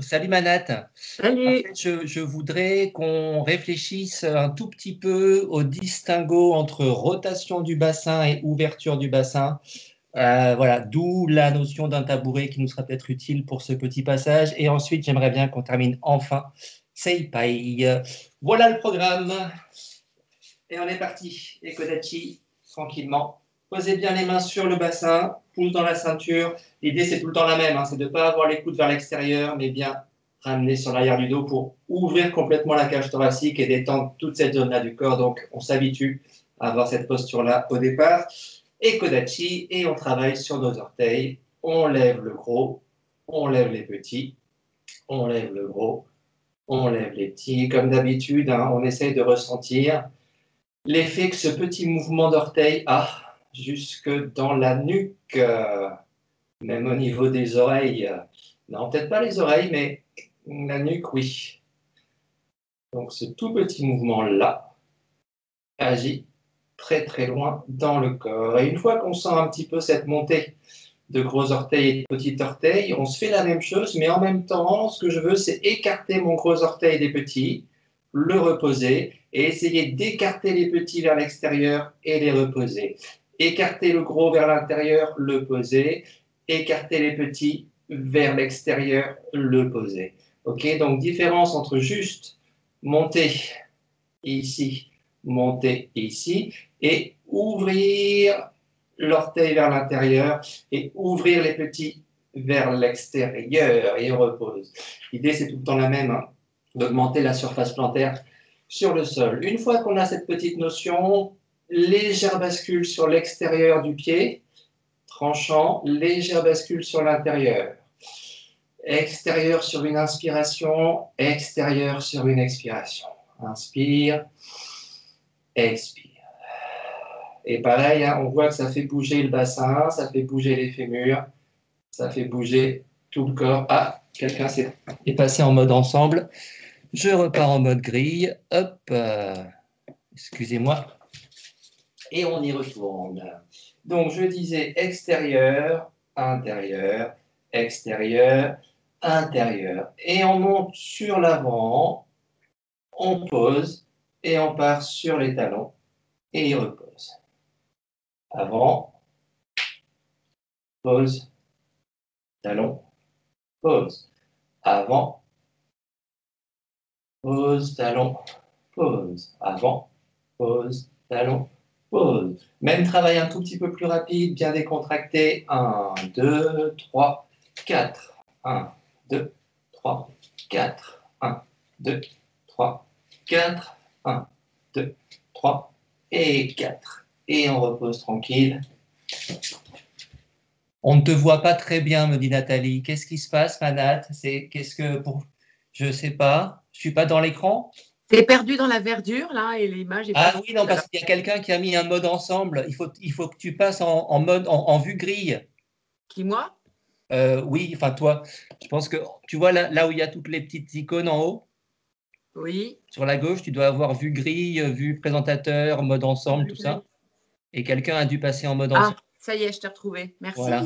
Salut Manette. Salut. je, voudrais qu'on réfléchisse un tout petit peu au distinguo entre rotation du bassin et ouverture du bassin. Euh, voilà, d'où la notion d'un tabouret qui nous sera peut-être utile pour ce petit passage. Et ensuite, j'aimerais bien qu'on termine enfin Seipai. Voilà le programme. Et on est parti. Et Kodachi, tranquillement. Posez bien les mains sur le bassin, pouce dans la ceinture. L'idée, c'est tout le temps la même, hein, c'est de ne pas avoir les coudes vers l'extérieur, mais bien ramener sur l'arrière du dos pour ouvrir complètement la cage thoracique et détendre toute cette zone-là du corps. Donc, on s'habitue à avoir cette posture-là au départ. Et Kodachi, et on travaille sur nos orteils. On lève le gros, on lève les petits, on lève le gros, on lève les petits. Comme d'habitude, hein, on essaye de ressentir l'effet que ce petit mouvement d'orteil a jusque dans la nuque, euh, même au niveau des oreilles. Non, peut-être pas les oreilles, mais la nuque, oui. Donc ce tout petit mouvement-là agit très très loin dans le corps. Et une fois qu'on sent un petit peu cette montée de gros orteils et de petits orteils, on se fait la même chose, mais en même temps, ce que je veux, c'est écarter mon gros orteil des petits, le reposer et essayer d'écarter les petits vers l'extérieur et les reposer écarter le gros vers l'intérieur, le poser, écarter les petits vers l'extérieur, le poser. Ok, donc différence entre juste monter ici, monter ici, et ouvrir l'orteil vers l'intérieur et ouvrir les petits vers l'extérieur et on repose. L'idée, c'est tout le temps la même, hein, d'augmenter la surface plantaire sur le sol. Une fois qu'on a cette petite notion, légère bascule sur l'extérieur du pied, tranchant, légère bascule sur l'intérieur. Extérieur sur une inspiration, extérieur sur une expiration. Inspire, expire. Et pareil, hein, on voit que ça fait bouger le bassin, ça fait bouger les fémurs, ça fait bouger tout le corps. Ah, quelqu'un est passé en mode ensemble. Je repars en mode grille. Hop, euh, excusez-moi et on y retourne. Donc, je disais extérieur, intérieur, extérieur, intérieur. Et on monte sur l'avant, on pose et on part sur les talons et il repose. Avant, pose, talon, pose. Avant, pose, talon, pose. Avant, pose, talon, Même travail un tout petit peu plus rapide, bien décontracté. 1, 2, 3, 4. 1, 2, 3, 4. 1, 2, 3, 4. 1, 2, 3 et 4. Et on repose tranquille. On ne te voit pas très bien, me dit Nathalie. Qu'est-ce qui se passe, Manat? C'est qu'est-ce que Je ne sais pas. Je suis pas dans l'écran? T'es perdu dans la verdure, là, et l'image est Ah oui, non, parce qu'il y a quelqu'un qui a mis un mode ensemble. Il faut, il faut que tu passes en, mode, en, vue grille. Qui, moi? Euh, Oui, enfin, toi. Je pense que, tu vois, là, là où il y a toutes les petites icônes en haut Oui. Sur la gauche, tu dois avoir vue grille, vue présentateur, mode ensemble, tout ça. Et quelqu'un a dû passer en mode ensemble. Ah, ça y est, je t'ai retrouvé. Merci. Voilà.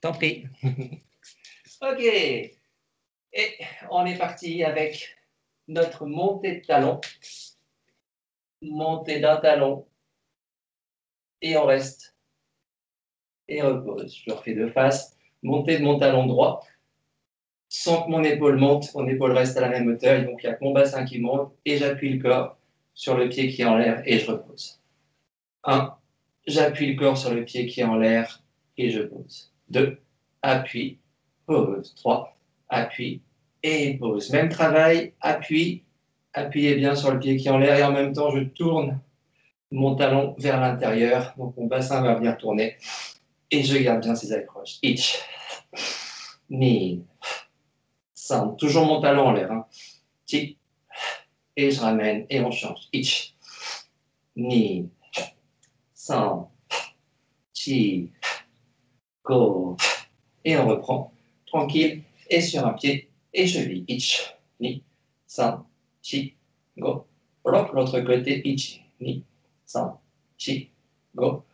T'en prie. ok. Et on est parti avec notre montée de talon, montée d'un talon, et on reste, et repose. Je refais de face, montée de mon talon droit, sans que mon épaule monte, mon épaule reste à la même hauteur, donc il n'y a mon bassin qui monte, et j'appuie le corps sur le pied qui est en l'air, et je repose. 1. J'appuie le corps sur le pied qui est en l'air, et je pose. 2. Appuie, pose. 3. Appuie, et pose. Même travail, appui, appuyez bien sur le pied qui est en l'air et en même temps je tourne mon talon vers l'intérieur. Donc mon bassin va venir tourner et je garde bien ces accroches. Ich, ni, san. Toujours mon talon en l'air. Hein. Ti, et je ramène et on change. Ich, ni, san, chi, go. Et on reprend tranquille et sur un pied et je lis ich, ni, san, chi, go, rock. L'autre côté, ich, ni, san, chi, go,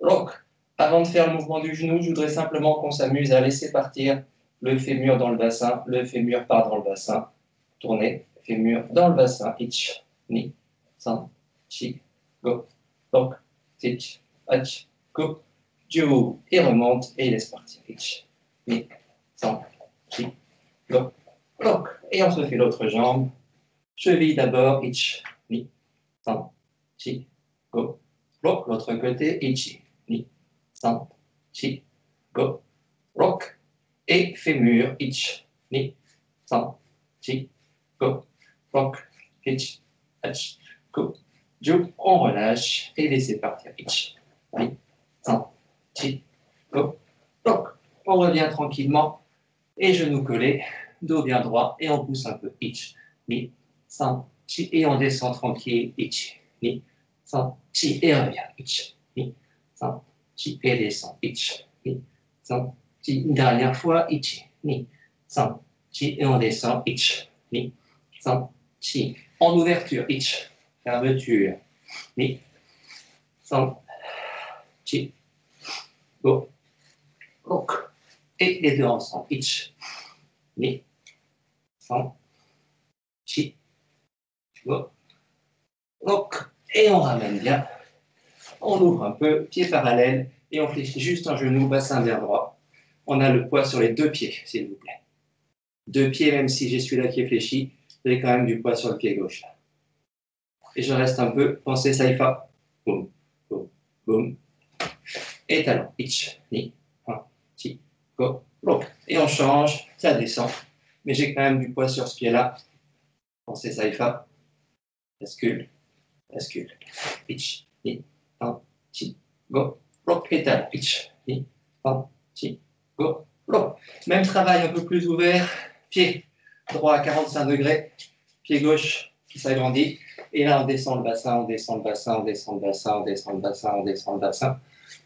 rock. Avant de faire le mouvement du genou, je voudrais simplement qu'on s'amuse à laisser partir le fémur dans le bassin, le fémur part dans le bassin, tournez, fémur dans le bassin, ich, ni, san, chi, go, donc, ich, ach, go, du, et remonte, et laisse partir, ich, ni, san, chi, go, donc, et on se fait l'autre jambe, cheville d'abord, ich, ni, san, chi, go, bloc, l'autre côté, ichi, ni, san, chi, go, rock, et fémur, ich, ni, san, chi, go, rock, hitch, hatch, go, ju, on relâche et laissez partir, hitch, ni, san, chi, go, rock. On revient tranquillement et genoux collés, dos bien droit et on pousse un peu, hitch, ni, san, chi, et on descend tranquille, hitch, ni, san, chi, et on revient, hitch, ni, san, chi, et descend, hitch, ni, san, chi, une dernière fois, ichi, ni, san, chi, et on descend, ich, ni, san, chi, en ouverture, ich, fermeture, ni, san, chi, go, rock, et les deux ensemble, ich, ni, san, chi, go, rock, et on ramène bien, on ouvre un peu, pied parallèle, et on fléchit juste un genou, bassin bien droit. On a le poids sur les deux pieds, s'il vous plaît. Deux pieds, même si j'ai celui-là qui est fléchi, j'ai quand même du poids sur le pied gauche. Et je reste un peu, pensez saifa. Boum, boum, boum. Et talon. Ich, ni, un, chi, go. Et on change, ça descend. Mais j'ai quand même du poids sur ce pied-là. Pensez saifa. Bascule, bascule. Ich, ni, un, chi, go, bloc. Et talon. Ich, ni, un, chi, go, bloc. Même travail un peu plus ouvert. Pied droit à 45 degrés, pied gauche qui s'agrandit. Et là, on descend le bassin, on descend le bassin, on descend le bassin, on descend le bassin, on descend le bassin.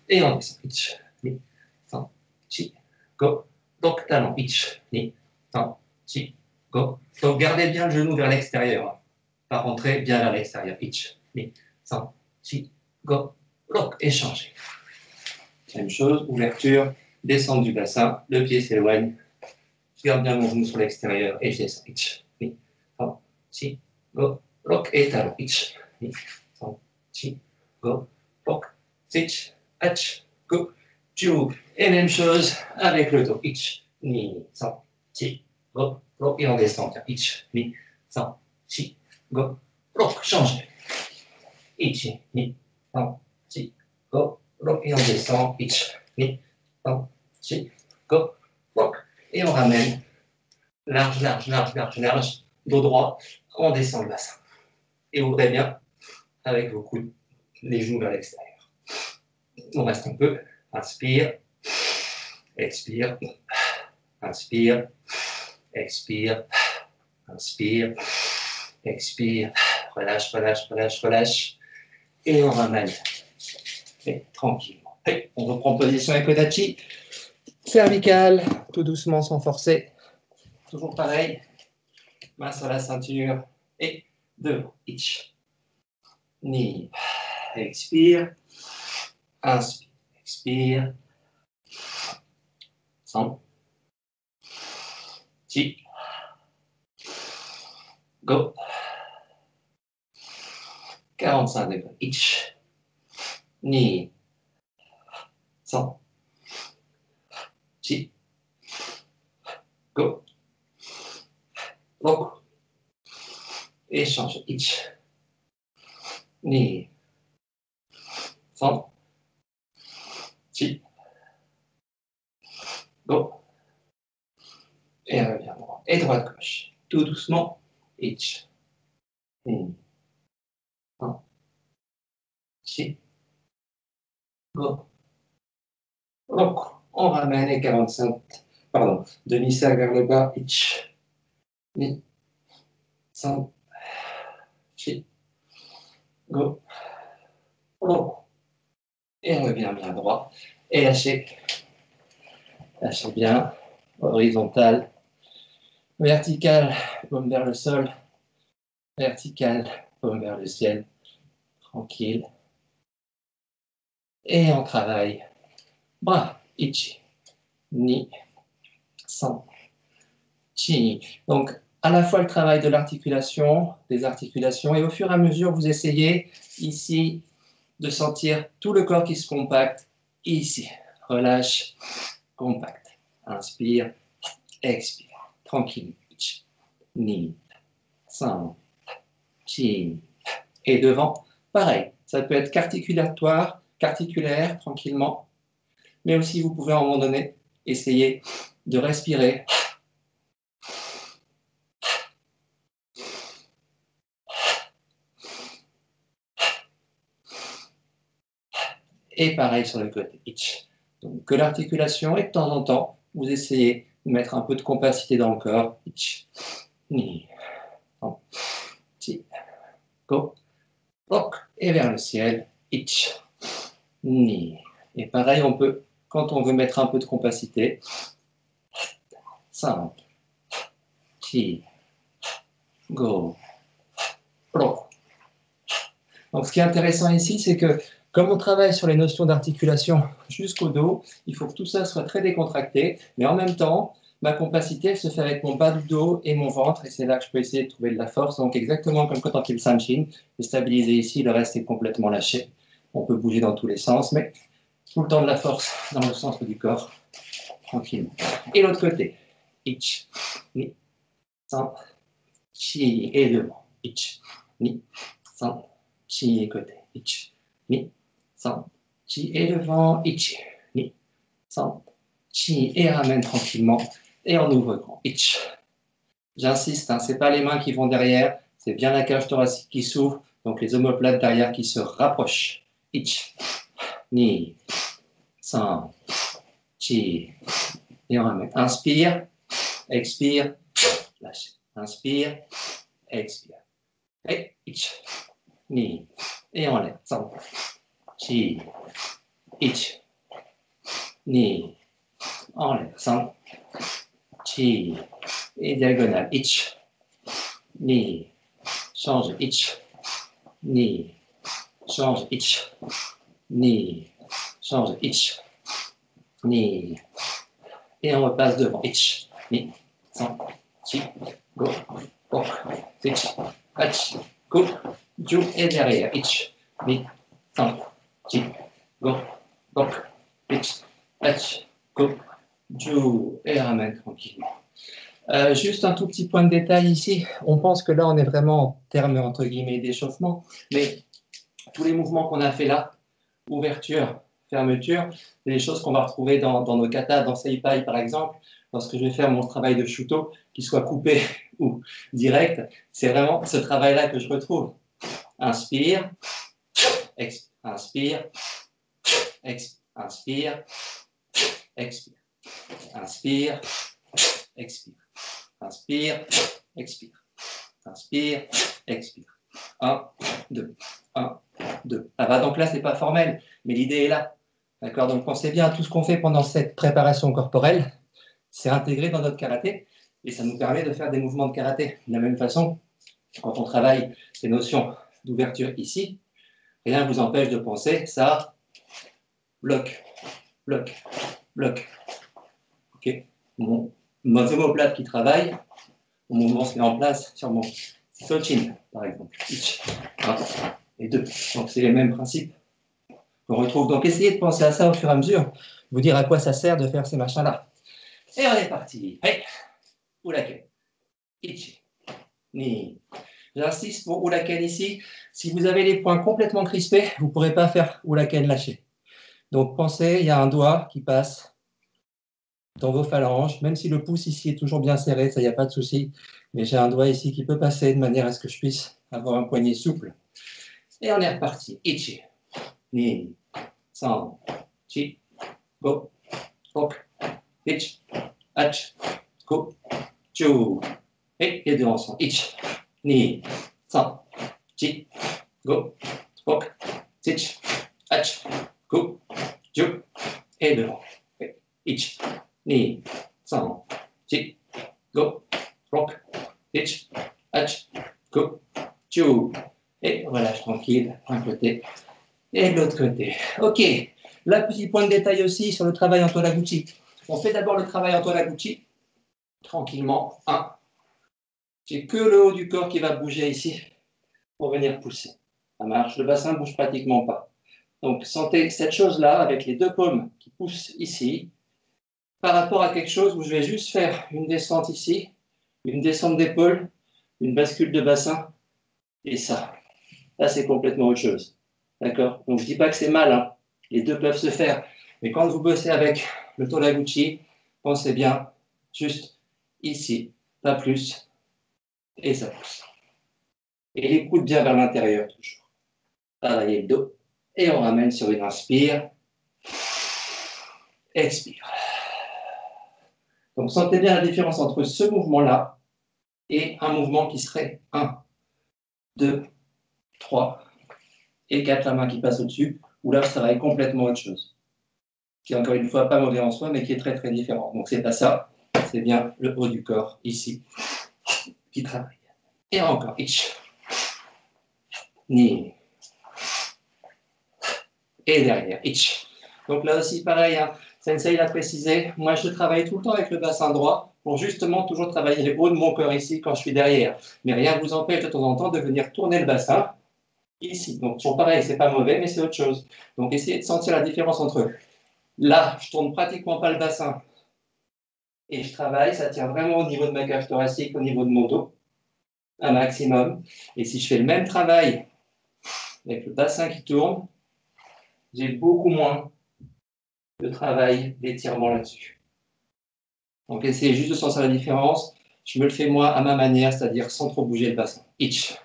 Et on descend. Ich, ni, san, chi, go. Donc, talon. Ich, ni, san, chi, go. Donc, gardez bien le genou vers l'extérieur. Pas rentrer bien vers l'extérieur. Ich, ni, san, chi, go. Bloc. Et changer. Même chose, ouverture, descente du bassin, le pied s'éloigne, je garde bien mon genou sur l'extérieur et je descends. Ni, san, chi, go, bloc et talon. Ich, ni, san, chi, go, bloc, sich, hach, go, ju. Et même chose avec le dos. Ich, ni, san, chi, go, bloc et on descend. Tiens. Ich, ni, san, chi, go, bloc. Change. Ich, ni, san, chi, go, bloc et on descend. Ich, ni, san, chi, go, bloc. Et on ramène large, large, large, large, large, dos droit, on descend le bassin. Et ouvrez bien avec vos coudes, les genoux vers l'extérieur. On reste un peu, inspire, expire, inspire, expire, inspire, expire, relâche, relâche, relâche, relâche, et on ramène. Et tranquillement. Et on reprend position avec Kodachi. Cervical, tout doucement sans forcer. Toujours pareil. Main sur la ceinture. Et devant. Ich. Ni. Expire. Inspire. Expire. Sans. Chi. Go. 45 degrés. Ich. Ni. Sans. Chi. Go. Bloc. Et change. Ich. Ni. Sans. Chi. Go. Et revient droit. Et droite gauche. Tout doucement. Ich. Ni. Sans. Chi. Go. Bloc. On ramène les 45. Pardon. Demi-cercle vers le bas. Ich. Ni. Sans. Chi. Go. Bloc. Et on revient bien droit. Et lâchez. Lâchez bien. Horizontal. Vertical. Paume vers le sol. Vertical. Paume vers le ciel. Tranquille. Et on travaille. Bras. Ichi. Ni. san, chi. Donc, à la fois le travail de l'articulation, des articulations, et au fur et à mesure, vous essayez ici de sentir tout le corps qui se compacte, ici. Relâche, compacte. Inspire, expire. Tranquille. Ni, san, chi. Et devant, pareil. Ça peut être carticulatoire, carticulaire, tranquillement. Mais aussi, vous pouvez à un moment donné essayer de respirer et pareil sur le côté. Donc que l'articulation et de temps en temps, vous essayez mettre un peu de compacité dans le corps. Go, et vers le ciel. Et pareil, on peut, quand on veut mettre un peu de compacité, simple, ti, go, pro. Donc ce qui est intéressant ici, c'est que comme on travaille sur les notions d'articulation jusqu'au dos, il faut que tout ça soit très décontracté, mais en même temps, ma compacité se fait avec mon bas du dos et mon ventre, et c'est là que je peux essayer de trouver de la force. Donc exactement comme quand on fait le sanchin, je stabiliser ici, le reste est complètement lâché. On peut bouger dans tous les sens, mais tout le temps de la force dans le centre du corps, tranquillement. Et l'autre côté, ich, ni, san, chi, et devant, ich, ni, san, chi, et côté, ich, ni, chi et devant, ichi, ni, san, chi et ramène tranquillement. Et on ouvre grand. J'insiste, hein, c'est pas les mains qui vont derrière, c'est bien la cage thoracique qui s'ouvre, donc les omoplates derrière qui se rapprochent, ich, ni, san, chi, et on ramène. Inspire, expire, lâche. Inspire, expire. Et ich, ni, et on lève. 4、1、2、enlève, 3、4 et diagonale, 1, 2, change, 1, 2, change, 1, 2, change, 1, 2, et on repasse devant, 1, 2, 3, 4, 5, 6, 7, 8, 9, et derrière, 1, 2, 3, kick, go, donc, pitch, touch, go, joue et ramène tranquillement. Euh, juste un tout petit point de détail ici. On pense que là, on est vraiment en termes entre guillemets d'échauffement, mais tous les mouvements qu'on a fait là, ouverture, fermeture, c'est des choses qu'on va retrouver dans, nos katas, dans Seipai par exemple. Lorsque je vais faire mon travail de shuto, qu'il soit coupé ou direct, c'est vraiment ce travail-là que je retrouve. Inspire, expire Inspire, expire, inspire, expire, inspire, expire, inspire, expire, inspire, expire. 1, 2, 1, 2. Ça va, donc là, ce n'est pas formel, mais l'idée est là. D'accord Donc pensez bien à tout ce qu'on fait pendant cette préparation corporelle. C'est intégré dans notre karaté et ça nous permet de faire des mouvements de karaté. De la même façon, quand on travaille ces notions d'ouverture ici, Rien ne vous empêche de penser ça. Bloc, bloc, bloc. Ok Mon, mon qui travaille, mon mouvement se met en place sur mon Sochin, par exemple. Et deux. Donc c'est les mêmes principes qu'on retrouve. Donc essayez de penser à ça au fur et à mesure, vous dire à quoi ça sert de faire ces machins-là. Et on est parti. Hey. Oulaken. Ichi. J'insiste pour Oulaken ici. Si vous avez les points complètement crispés, vous ne pourrez pas faire Oulaken lâché. Donc pensez, il y a un doigt qui passe dans vos phalanges, même si le pouce ici est toujours bien serré, ça, n'y a pas de souci. Mais j'ai un doigt ici qui peut passer de manière à ce que je puisse avoir un poignet souple. Et on est reparti. Ichi, ni, san, chi, go, ok, ich, ach, go, chu. Et les deux ensemble. Ich, ni, san, chi, go, ok, sich, ach, go, ju, et devant. Ich, ni, san, chi, go, ok, sich, ach, go, ju. Et relâche tranquille, un côté et de l'autre côté. Ok, là, petit point de détail aussi sur le travail en Toraguchi. On fait d'abord le travail en Toraguchi, tranquillement. 1. J'ai que le haut du corps qui va bouger ici pour venir pousser. Ça marche. Le bassin ne bouge pratiquement pas. Donc, sentez cette chose-là avec les deux paumes qui poussent ici par rapport à quelque chose où je vais juste faire une descente ici, une descente d'épaule, une bascule de bassin et ça. Là, c'est complètement autre chose. D'accord? Donc, je ne dis pas que c'est mal. Hein. Les deux peuvent se faire. Mais quand vous bossez avec le Tolaguchi, pensez bien juste ici, pas plus, et ça pousse. Et les bien vers l'intérieur toujours. Travaillez le dos. Et on ramène sur une inspire. Expire. Donc sentez bien la différence entre ce mouvement-là et un mouvement qui serait 1, 2, 3 et 4, la main qui passe au-dessus, où là je travaille complètement autre chose. Qui encore une fois pas mauvais en soi, mais qui est très très différent. Donc c'est pas ça, c'est bien le haut du corps ici qui travaille. Et encore, ich. Ni. Et derrière, ich. Donc là aussi, pareil, hein, Sensei l'a précisé, moi je travaille tout le temps avec le bassin droit pour justement toujours travailler le haut de mon corps ici quand je suis derrière. Mais rien ne vous empêche de temps en temps de venir tourner le bassin ici. Donc toujours pareil, c'est pas mauvais, mais c'est autre chose. Donc essayez de sentir la différence entre. Là, je tourne pratiquement pas le bassin et je travaille, ça tient vraiment au niveau de ma cage thoracique, au niveau de mon dos, un maximum. Et si je fais le même travail avec le bassin qui tourne, j'ai beaucoup moins de travail d'étirement là-dessus. Donc essayez juste de sentir la différence. Je me le fais moi à ma manière, c'est-à-dire sans trop bouger le bassin. Ich.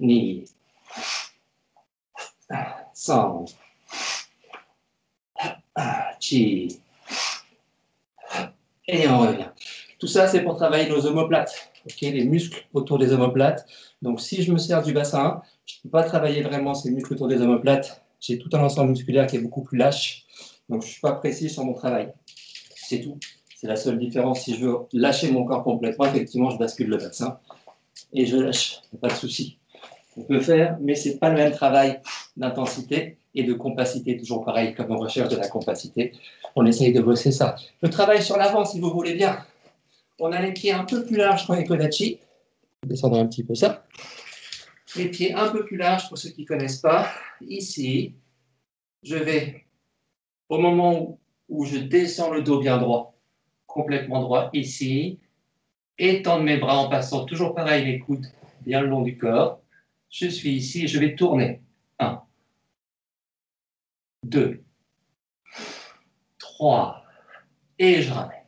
Ni. Sans. Chi. Et on revient. Tout ça, c'est pour travailler nos omoplates, les muscles autour des omoplates. Donc, si je me sers du bassin, je ne peux pas travailler vraiment ces muscles autour des omoplates. J'ai tout un ensemble musculaire qui est beaucoup plus lâche. Donc, je ne suis pas précis sur mon travail. C'est tout. C'est la seule différence. Si je veux lâcher mon corps complètement, effectivement, je bascule le bassin et je lâche. Pas de souci. On peut faire, mais ce n'est pas le même travail d'intensité et de compacité. Toujours pareil, comme on recherche de la compacité on essaye de bosser ça. Le travail sur l'avant, si vous voulez bien. On a les pieds un peu plus larges pour les Kodachi. Descendre un petit peu ça. Les pieds un peu plus larges pour ceux qui ne connaissent pas. Ici, je vais, au moment où je descends le dos bien droit, complètement droit, ici, étendre mes bras en passant toujours pareil les coudes bien le long du corps. Je suis ici et je vais tourner. 1, 2, 3, et je ramène.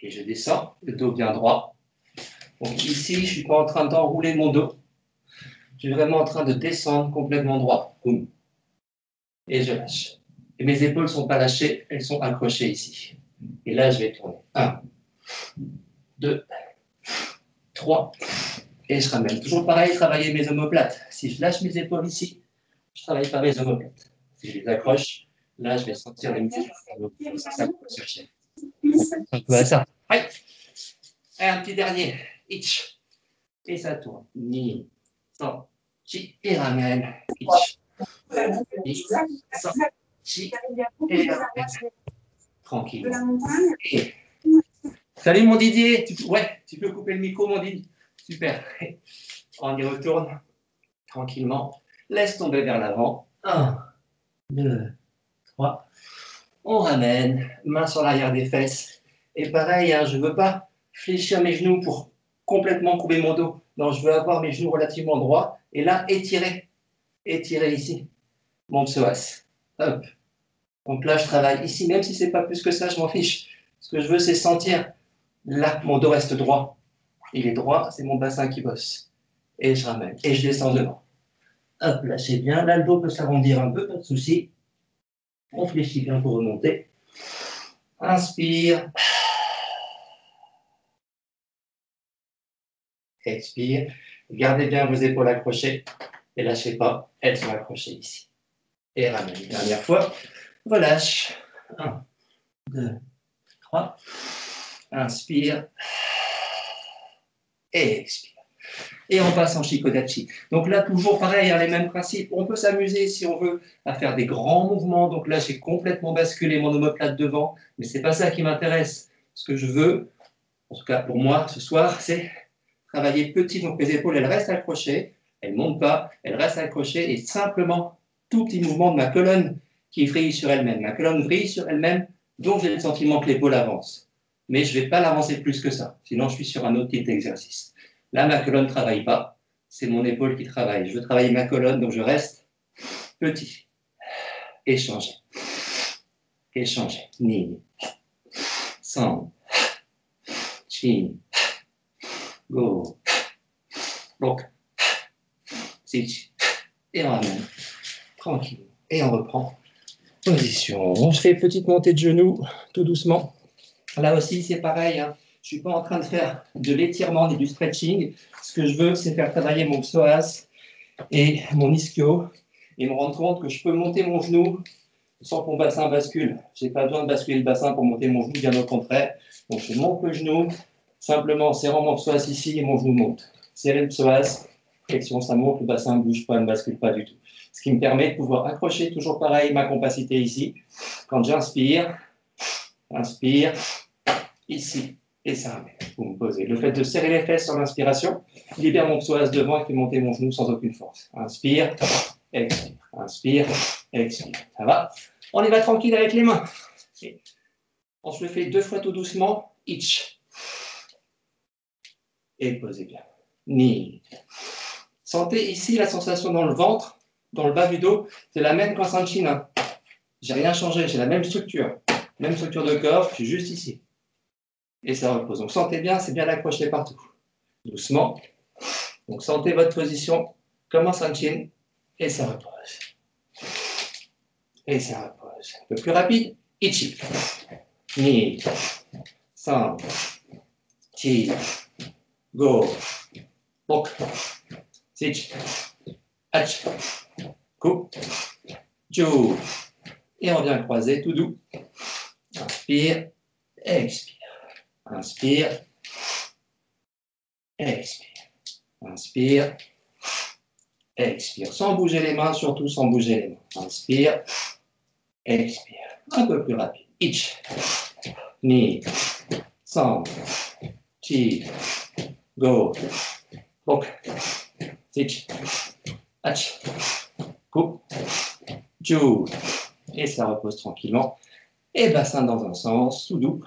Et je descends, le dos bien droit. Donc ici, je ne suis pas en train d'enrouler mon dos. Je suis vraiment en train de descendre complètement droit. Et je lâche. Et mes épaules ne sont pas lâchées, elles sont accrochées ici. Et là, je vais tourner. 1, 2, 3, et je ramène. Toujours pareil, travailler mes omoplates. Si je lâche mes épaules ici, travaille pas mes omoplates. Si je les accroche, Là, je vais sentir les muscles. Un peu à ça. Ouais. un petit dernier. Itch. Et ça tourne. Ni. Et ramène. Itch. Ni. Et. Tranquille. Salut mon Didier. Ouais, tu peux couper le micro, mon Didier. Super. On y retourne tranquillement. Laisse tomber vers l'avant. Un, deux, on ramène, main sur l'arrière des fesses. Et pareil, hein, je ne veux pas fléchir mes genoux pour complètement couper mon dos. Non, je veux avoir mes genoux relativement droits. Et là, étirer. Étirer ici. Mon psoas. Hop. Donc là, je travaille ici, même si c'est pas plus que ça, je m'en fiche. Ce que je veux, c'est sentir là, mon dos reste droit. Il est droit, c'est mon bassin qui bosse. Et je ramène. Et je descends devant. Hop, lâchez bien. Là, peut s'arrondir un peu, pas de souci. On fléchit bien pour remonter. Inspire. Expire. Gardez bien vos épaules accrochées et lâchez pas. Elles sont accrochées ici. Et ramène une dernière fois. Relâche. 1, 2, 3. Inspire. Et expire. Et on passe en Shikodachi. Donc là, toujours pareil, hein, les mêmes principes. On peut s'amuser, si on veut, à faire des grands mouvements. Donc là, j'ai complètement basculé mon omoplate devant, mais ce n'est pas ça qui m'intéresse. Ce que je veux, en tout cas pour moi, ce soir, c'est travailler petit. Donc mes épaules, elles restent accrochées, elles ne montent pas, elles restent accrochées, et simplement, tout petit mouvement de ma colonne qui vrille sur elle-même. Ma colonne vrille sur elle-même, donc j'ai le sentiment que l'épaule avance. Mais je ne vais pas l'avancer plus que ça, sinon je suis sur un autre type d'exercice. Là, ma colonne ne travaille pas, c'est mon épaule qui travaille. Je veux travailler ma colonne, donc je reste petit. Échanger. Échanger. Ni. Sans. Chi. Go. Bloc. Sit. Et on ramène. Tranquille. Et on reprend. Position. On fait petite montée de genoux, tout doucement. Là aussi, c'est pareil. Hein. Je ne suis pas en train de faire de l'étirement ni du stretching. Ce que je veux, c'est faire travailler mon psoas et mon ischio et me rendre compte que je peux monter mon genou sans que mon bassin bascule. Je n'ai pas besoin de basculer le bassin pour monter mon genou, bien au contraire. Donc je monte le genou, simplement en serrant mon psoas ici et mon genou monte. Serrer le psoas, flexion, ça monte, le bassin ne bouge pas, ne bascule pas du tout. Ce qui me permet de pouvoir accrocher toujours pareil ma compacité ici. Quand j'inspire, inspire, ici, Vous me posez. Le fait de serrer les fesses sur l'inspiration libère mon psoas devant et fait monter mon genou sans aucune force. Inspire, expire. Inspire, expire. Ça va? On y va tranquille avec les mains. On se le fait deux fois tout doucement. Each. Et posez bien. Ni. Sentez ici la sensation dans le ventre, dans le bas du dos. C'est la même qu'en Sanchina. J'ai rien changé, j'ai la même structure. Même structure de corps, je suis juste ici et ça repose. Donc sentez bien, c'est bien accroché partout. Doucement. Donc sentez votre position comme un chin et ça repose. Et ça repose. Un peu plus rapide. Ichi. Ni. San. Chi. Go. Bok. Sich. Hach. Ku. Ju. Et on vient croiser tout doux. Inspire. Expire. Inspire. Expire. Inspire. Expire. Sans bouger les mains, surtout sans bouger les mains. Inspire. Expire. Un peu plus rapide. Ich. Ni. San. Chi. Go. Bok. Sich. Ach. Coupe. Ju. Et ça repose tranquillement. Et bassin dans un sens, tout doux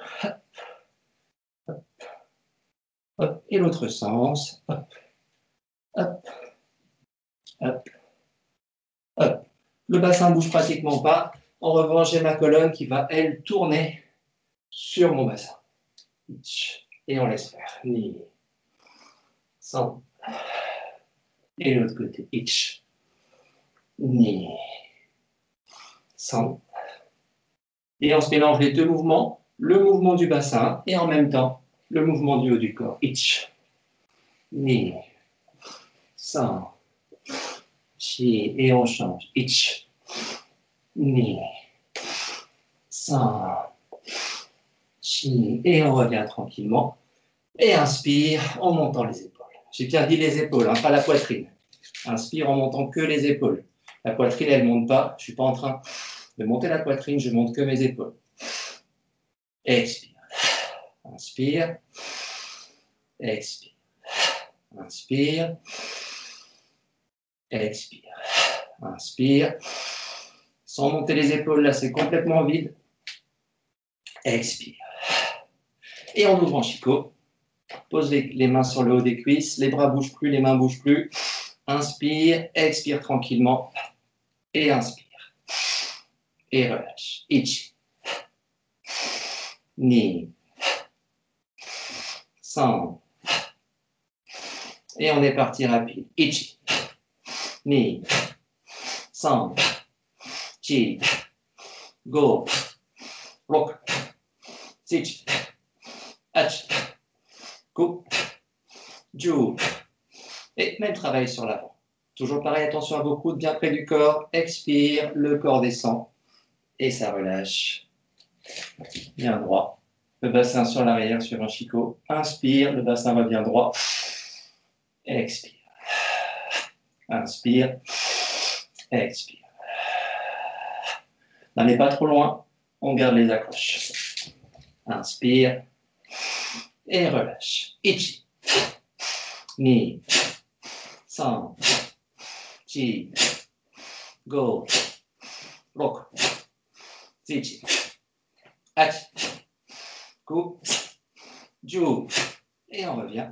et l'autre sens, hop, hop, hop, hop. Le bassin ne bouge pratiquement pas. En revanche, j'ai ma colonne qui va, elle, tourner sur mon bassin. Et on laisse faire. Sans. Et l'autre côté. Ni. Sans. Et on se mélange les deux mouvements, le mouvement du bassin et en même temps le mouvement du haut du corps. Ich, ni, san, chi, et on change. Ich, ni, san, chi, et on revient tranquillement. Et inspire en montant les épaules. J'ai bien dit les épaules, hein, pas la poitrine. Inspire en montant que les épaules. La poitrine, elle ne monte pas. Je ne suis pas en train de monter la poitrine, je monte que mes épaules. Expire. Inspire. Expire. Inspire. Expire. Inspire. Sans monter les épaules, là c'est complètement vide. Expire. Et on ouvre en. Pose les, mains sur le haut des cuisses. Les bras bougent plus, les mains bougent plus. Inspire, expire tranquillement. Et inspire. Et relâche. Ichi. Ni. Et on est parti rapide. Ichi. Ni. San. Chi. Go. Rock. Sich. Ach. Ku. Ju. Et même travail sur l'avant. Toujours pareil, attention à vos coudes bien près du corps. Expire, le corps descend. Et ça relâche. Bien droit le bassin sur l'arrière sur un chicot. Inspire, le bassin va bien droit. expire. Inspire, expire. N'allez pas trop loin, on garde les accroches. Inspire et relâche. Ichi, ni, san, chi, go, zichi, hachi, ku, ju. Et on revient.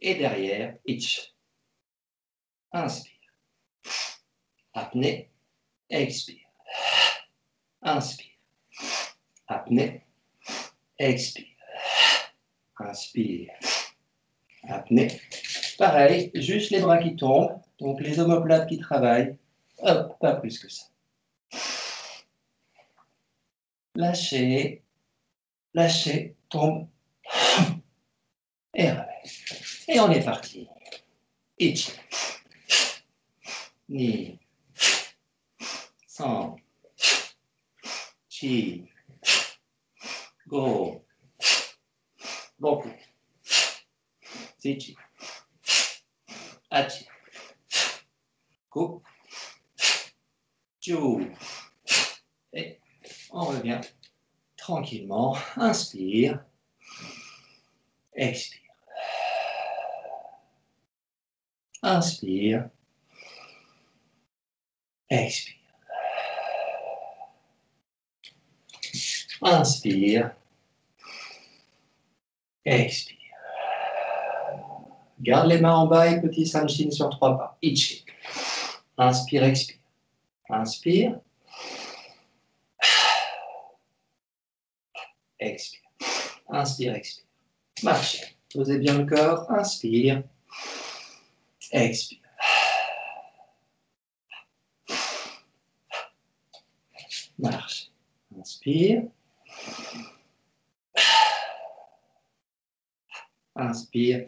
Et derrière, itch. Inspire. Apnée, expire. Inspire. Apnée, expire. Inspire. Apnée. Pareil, juste les bras qui tombent, donc les omoplates qui travaillent. Hop, pas plus que ça. Lâchez, lâchez, tombe. Et Et on est parti. Ichi. Ni. San. Chi. Go. Boku. Zichi. Hachi. Ku. Ju. Et on revient tranquillement. Inspire. Expire. Inspire. Expire. Inspire. Expire. Garde les mains en bas et petit sanshin sur trois pas. Ichi. Inspire, expire. Inspire. Expire. Inspire, expire. Marchez. Posez bien le corps. Inspire. Expire. Marche. Inspire. Inspire.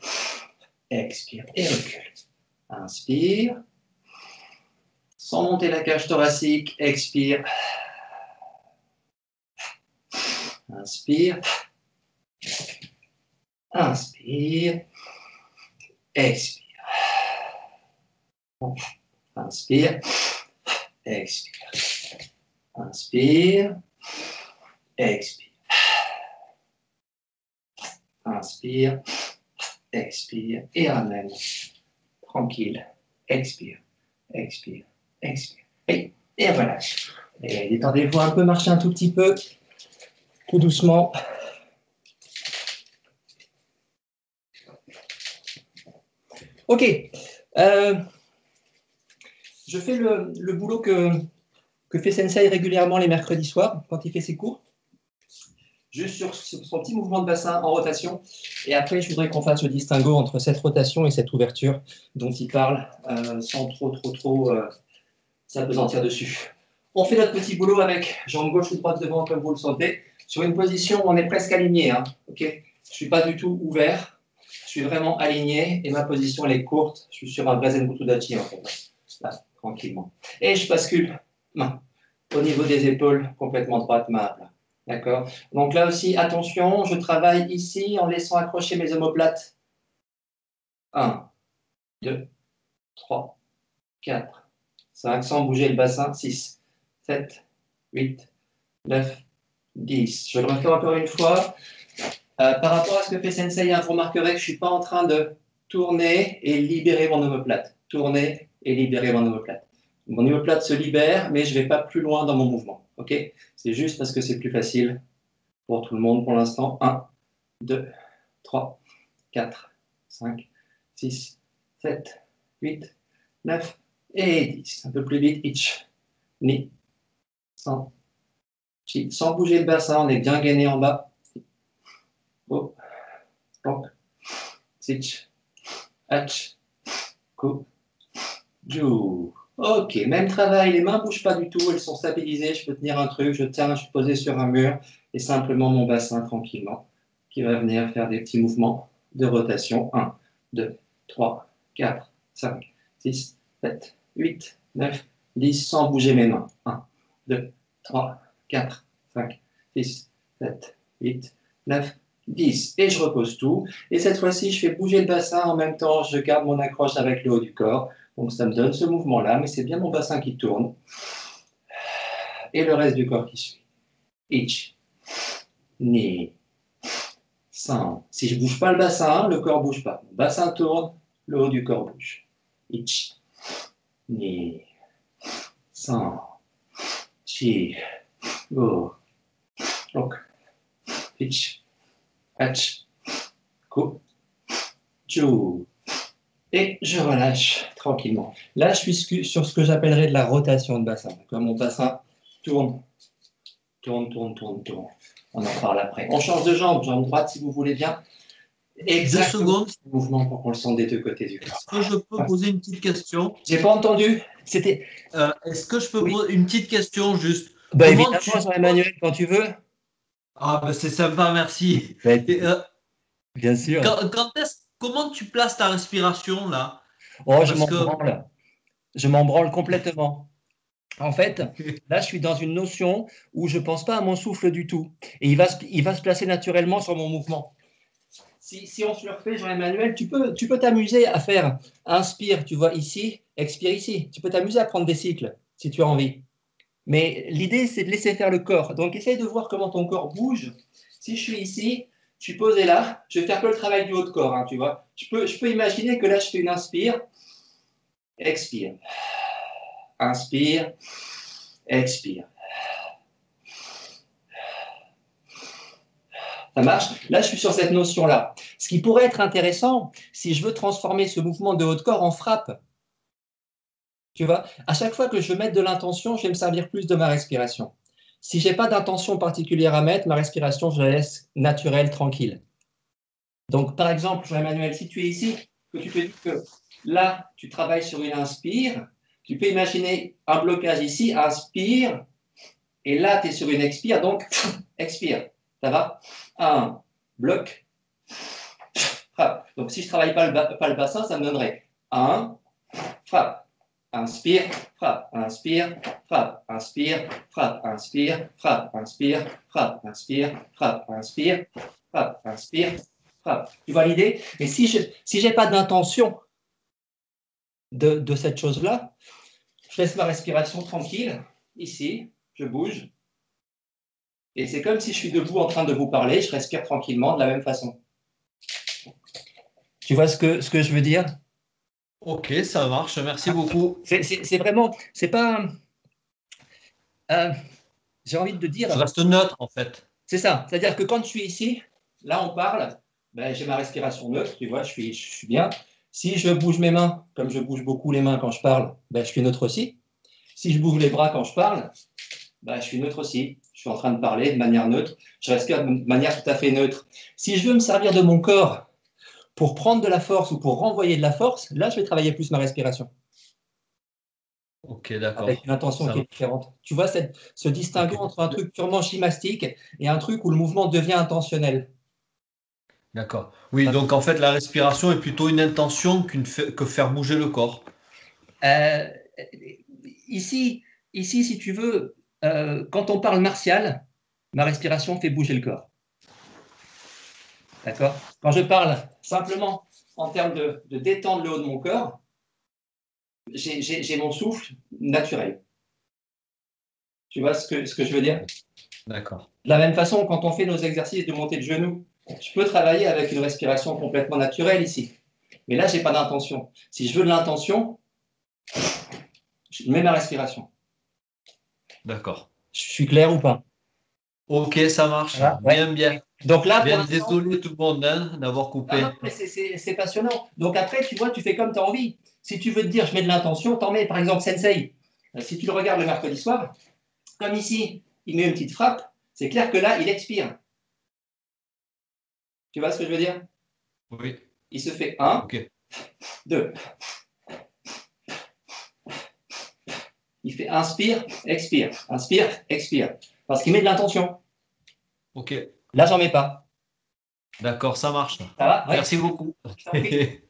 Expire. Et recule. Inspire. Sans monter la cage thoracique. Expire. Inspire. Inspire. Expire. Inspire. Expire. Inspire. Expire. Inspire. Expire. Et ramène. Tranquille. Expire. Expire. Expire. Et, et relâche. Et détendez-vous un peu, marchez un tout petit peu. Tout doucement. Ok. Euh, je fais le, boulot que, que fait Sensei régulièrement les mercredis soirs quand il fait ses cours. Juste sur, son petit mouvement de bassin en rotation. Et après, je voudrais qu'on fasse le distinguo entre cette rotation et cette ouverture dont il parle euh, sans trop, trop, trop euh, s'apesantir dessus. On fait notre petit boulot avec jambe gauche ou droite devant, comme vous le sentez, sur une position où on est presque aligné. Hein, je ne suis pas du tout ouvert, suis vraiment aligné et ma position elle est courte. Je suis sur un Brazen Butudachi en fait. Là, tranquillement. Et je bascule main au niveau des épaules, complètement droite, main à plat. D'accord? Donc là aussi, attention, je travaille ici en laissant accrocher mes omoplates. 1, 2, 3, 4, 5, sans bouger le bassin. 6, 7, 8, 9, 10. Je le refais encore une fois. Euh, par rapport à ce que fait Sensei, hein, vous remarquerez que je ne suis pas en train de tourner et libérer mon omoplate. Tourner et libérer mon omoplate. Mon omoplate se libère, mais je ne vais pas plus loin dans mon mouvement. Ok? C'est juste parce que c'est plus facile pour tout le monde pour l'instant. 1, 2, 3, 4, 5, 6, 7, 8, 9 et 10. Un peu plus vite. Ich, ni, sans. Sans bouger le bassin, on est bien gainé en bas. Go, rock, sich, hach, ku, ju. Ok, même travail, les mains ne bougent pas du tout, elles sont stabilisées, je peux tenir un truc, je tiens, je suis posé sur un mur, et simplement mon bassin tranquillement, qui va venir faire des petits mouvements de rotation. 1, 2, 3, 4, 5, 6, 7, 8, 9, 10, sans bouger mes mains. 1, 2, 3, 4, 5, 6, 7, 8, 9, 10. Et je repose tout. Et cette fois-ci, je fais bouger le bassin. En même temps, je garde mon accroche avec le haut du corps. Donc ça me donne ce mouvement-là, mais c'est bien mon bassin qui tourne. Et le reste du corps qui suit. Ich. Ni. San. Si je ne bouge pas le bassin, le corps ne bouge pas. Le bassin tourne, le haut du corps bouge. Ich. Ni. San. Chi. Go. Ok. Ich. Hach. Ko. Chu. Et je relâche tranquillement. Là, je suis sur ce que j'appellerais de la rotation de bassin. Comme mon bassin tourne, tourne, tourne, tourne, tourne. On en parle après. On change de jambe, jambe droite si vous voulez bien. Exactement. Deux secondes. Mouvement pour qu'on le sente des deux côtés du corps. Est-ce que je peux poser une petite question? J'ai pas entendu. C'était. Euh, Est-ce que je peux oui. poser une petite question juste? Bah, Évidemment, tu... Jean-Emmanuel, quand tu veux. Ah, bah, c'est sympa, merci. Et, euh, bien sûr. Quand, comment tu places ta respiration là? Oh, je m'en que... branle. Je m'en branle complètement. En fait, là, je suis dans une notion où je ne pense pas à mon souffle du tout. Et il va, se, il va se placer naturellement sur mon mouvement. Si, si on se le refait, Jean-Emmanuel, tu peux tu peux t'amuser à faire inspire, tu vois, ici, expire ici. Tu peux t'amuser à prendre des cycles si tu as envie. Mais l'idée, c'est de laisser faire le corps. Donc, essaye de voir comment ton corps bouge. Si je suis ici, je suis posé là, je vais faire que le travail du haut de corps, hein, tu vois. Je peux, je peux imaginer que là, je fais une inspire, expire, inspire, expire. Ça marche? Là, je suis sur cette notion-là. Ce qui pourrait être intéressant, si je veux transformer ce mouvement de haut de corps en frappe, tu vois, à chaque fois que je veux mettre de l'intention, je vais me servir plus de ma respiration. Si je n'ai pas d'intention particulière à mettre, ma respiration, je la laisse naturelle, tranquille. Donc, par exemple, Jean-Emmanuel, si tu es ici, que tu te dis que là, tu travailles sur une inspire, tu peux imaginer un blocage ici, inspire, et là, tu es sur une expire, donc expire. Ça va? Un, bloc. Donc, si je ne travaille pas le, pas le bassin, ça me donnerait un, frappe. Inspire, frappe, inspire, frappe, inspire, frappe, inspire, frappe, inspire, frappe, inspire, frappe, inspire, frappe, inspire, frappe. Tu vois l'idée? Mais si je si j'ai pas d'intention de, de cette chose-là, je laisse ma respiration tranquille, ici, je bouge. Et c'est comme si je suis debout en train de vous parler, je respire tranquillement de la même façon. Tu vois ce que, ce que je veux dire? Ok, ça marche. Merci beaucoup. C'est vraiment, c'est pas. Euh, J'ai envie de dire. Ça reste neutre en fait. C'est ça. C'est-à-dire que quand je suis ici, là on parle, ben, j'ai ma respiration neutre, tu vois, je suis, je suis bien. Si je bouge mes mains, comme je bouge beaucoup les mains quand je parle, ben, je suis neutre aussi. Si je bouge les bras quand je parle, ben, je suis neutre aussi. Je suis en train de parler de manière neutre. Je respire de manière tout à fait neutre. Si je veux me servir de mon corps pour prendre de la force ou pour renvoyer de la force, là, je vais travailler plus ma respiration. Ok, d'accord. Avec une intention qui est différente. Tu vois cette, ce distinguo okay. entre un truc purement chimastique et un truc où le mouvement devient intentionnel. D'accord. Oui, donc en fait, la respiration est plutôt une intention qu'une que faire bouger le corps. Euh, ici, ici, si tu veux, euh, quand on parle martial, ma respiration fait bouger le corps. D'accord? Quand je parle simplement en termes de, de, détendre le haut de mon corps, j'ai mon souffle naturel. Tu vois ce que, ce que je veux dire? D'accord. De la même façon, quand on fait nos exercices de montée de genoux, je peux travailler avec une respiration complètement naturelle ici. Mais là, je n'ai pas d'intention. Si je veux de l'intention, je mets ma respiration. D'accord. Je suis clair ou pas? Ok, ça marche. Voilà, bien, bien. Donc là, bien, désolé tout le monde hein, d'avoir coupé. Ah non, c'est passionnant. Donc après, tu vois, tu fais comme tu as envie. Si tu veux te dire, je mets de l'intention, t'en mets. Par exemple, Sensei, si tu le regardes le mercredi soir, comme ici, il met une petite frappe, c'est clair que là, il expire. Tu vois ce que je veux dire? Oui. Il se fait un, okay. deux. Il fait inspire, expire, inspire, expire. Parce qu'il met de l'intention. Ok. Là, j'en mets pas. D'accord, ça marche. Ça va? Ouais. Merci beaucoup.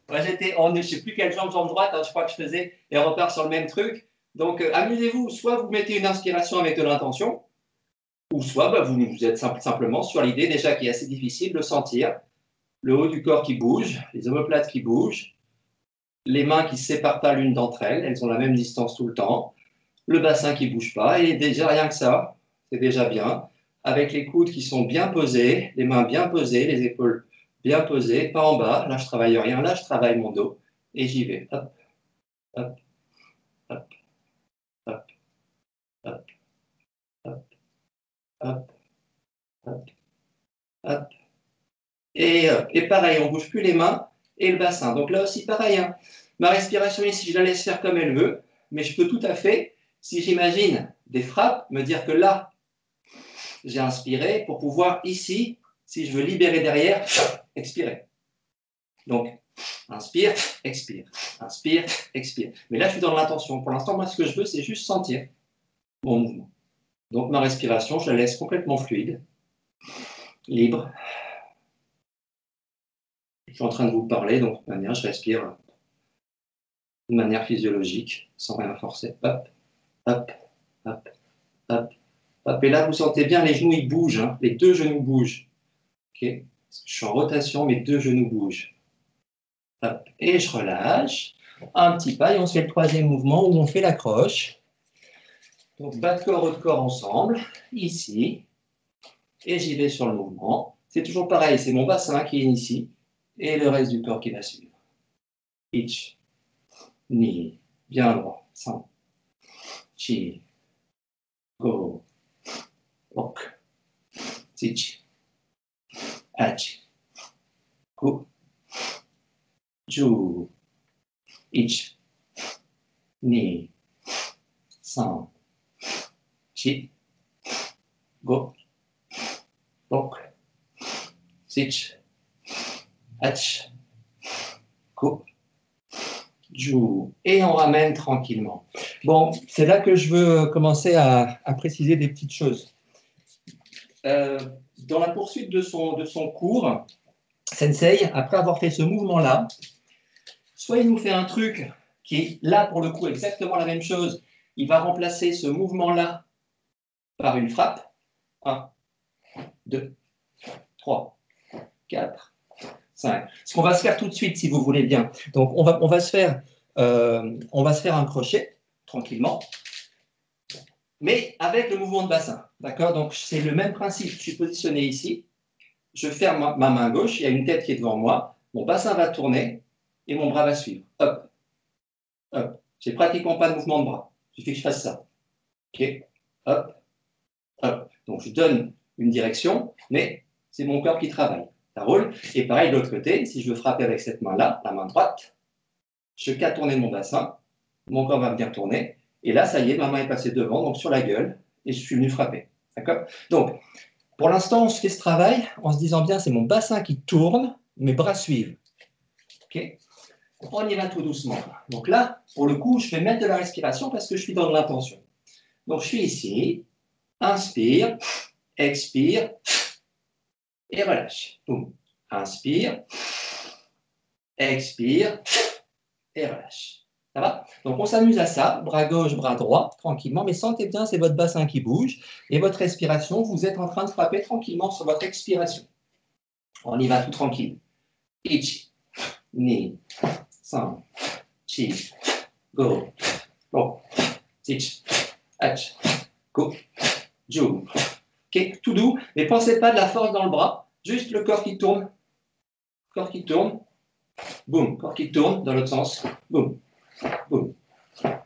Moi, j'étais, on ne sais plus quelle jambe, jambe droite, hein, je crois que je faisais, et on repart sur le même truc. Donc, euh, amusez-vous, soit vous mettez une inspiration avec de l'intention, Ou soit bah, vous, vous êtes simplement sur l'idée déjà qui est assez difficile de sentir le haut du corps qui bouge, les omoplates qui bougent, les mains qui ne se séparent pas l'une d'entre elles, elles ont la même distance tout le temps, le bassin qui ne bouge pas, et déjà rien que ça, c'est déjà bien, avec les coudes qui sont bien posés, les mains bien posées, les épaules bien posées, pas en bas, là je travaille rien, là je travaille mon dos, et j'y vais. Hop, hop, hop, hop, hop, hop, hop, hop, hop. Et, et pareil, on bouge plus les mains et le bassin. Donc là aussi, pareil, hein. ma respiration ici, je la laisse faire comme elle veut, mais je peux tout à fait, si j'imagine des frappes, me dire que là, j'ai inspiré pour pouvoir ici, si je veux libérer derrière, expirer. Donc, inspire, expire, inspire, expire. Mais là, je suis dans l'intention. Pour l'instant, moi, ce que je veux, c'est juste sentir mon mouvement. Donc, ma respiration, je la laisse complètement fluide, libre. Je suis en train de vous parler, donc de manière, je respire de manière physiologique, sans rien forcer. Hop, hop, hop, hop, hop. Et là, vous sentez bien, les genoux, ils bougent. Hein. Les deux genoux bougent. Je suis en rotation, mes deux genoux bougent. Et je relâche. Un petit pas et on se fait le troisième mouvement où on fait la croche. Donc bas de corps, haut de corps ensemble, ici. Et j'y vais sur le mouvement. C'est toujours pareil, c'est mon bassin qui est ici et le reste du corps qui va suivre. Itch, ni, bien droit, sans, chi, go, ok, tich, ach, ku, ju, ich, ni, san, chi, go, ok, sich, H, coupe, joue, et on ramène tranquillement. Bon, c'est là que je veux commencer à, préciser des petites choses. Euh, dans la poursuite de son, de son cours, Sensei, après avoir fait ce mouvement-là, soit il nous fait un truc qui est là pour le coup exactement la même chose, il va remplacer ce mouvement-là par une frappe. 1, 2, 3, 4, ce qu'on va se faire tout de suite, si vous voulez bien. Donc, on va, on va, se, faire, euh, on va se faire un crochet, tranquillement, mais avec le mouvement de bassin. D'accord? Donc, c'est le même principe. Je suis positionné ici. Je ferme ma, ma, main gauche. Il y a une tête qui est devant moi. Mon bassin va tourner et mon bras va suivre. Hop. Hop. J'ai pratiquement pas de mouvement de bras. Il suffit que je fasse ça. OK Hop. Hop. Donc, je donne une direction, mais c'est mon corps qui travaille. Ça roule. Et pareil, de l'autre côté, si je veux frapper avec cette main-là, la main droite, je qu'à tourner mon bassin, mon corps va venir tourner, et là, ça y est, ma main est passée devant, donc sur la gueule, et je suis venu frapper. D'accord? Donc, pour l'instant, on se fait ce travail en se disant bien, c'est mon bassin qui tourne, mes bras suivent. OK? On y va tout doucement. Donc là, pour le coup, je vais mettre de la respiration parce que je suis dans l'intention. Donc, je suis ici, inspire, expire, et relâche. Boum. Inspire, expire et relâche. Donc on s'amuse à ça, bras gauche, bras droit, tranquillement, mais sentez bien, c'est votre bassin qui bouge et votre respiration, vous êtes en train de frapper tranquillement sur votre expiration. On y va tout tranquille. Ichi, ni, san, chi, go, go, tich, ach, go, ju, tout doux, mais pensez pas de la force dans le bras, juste le corps qui tourne, corps qui tourne, boum, corps qui tourne dans l'autre sens, boum, boum,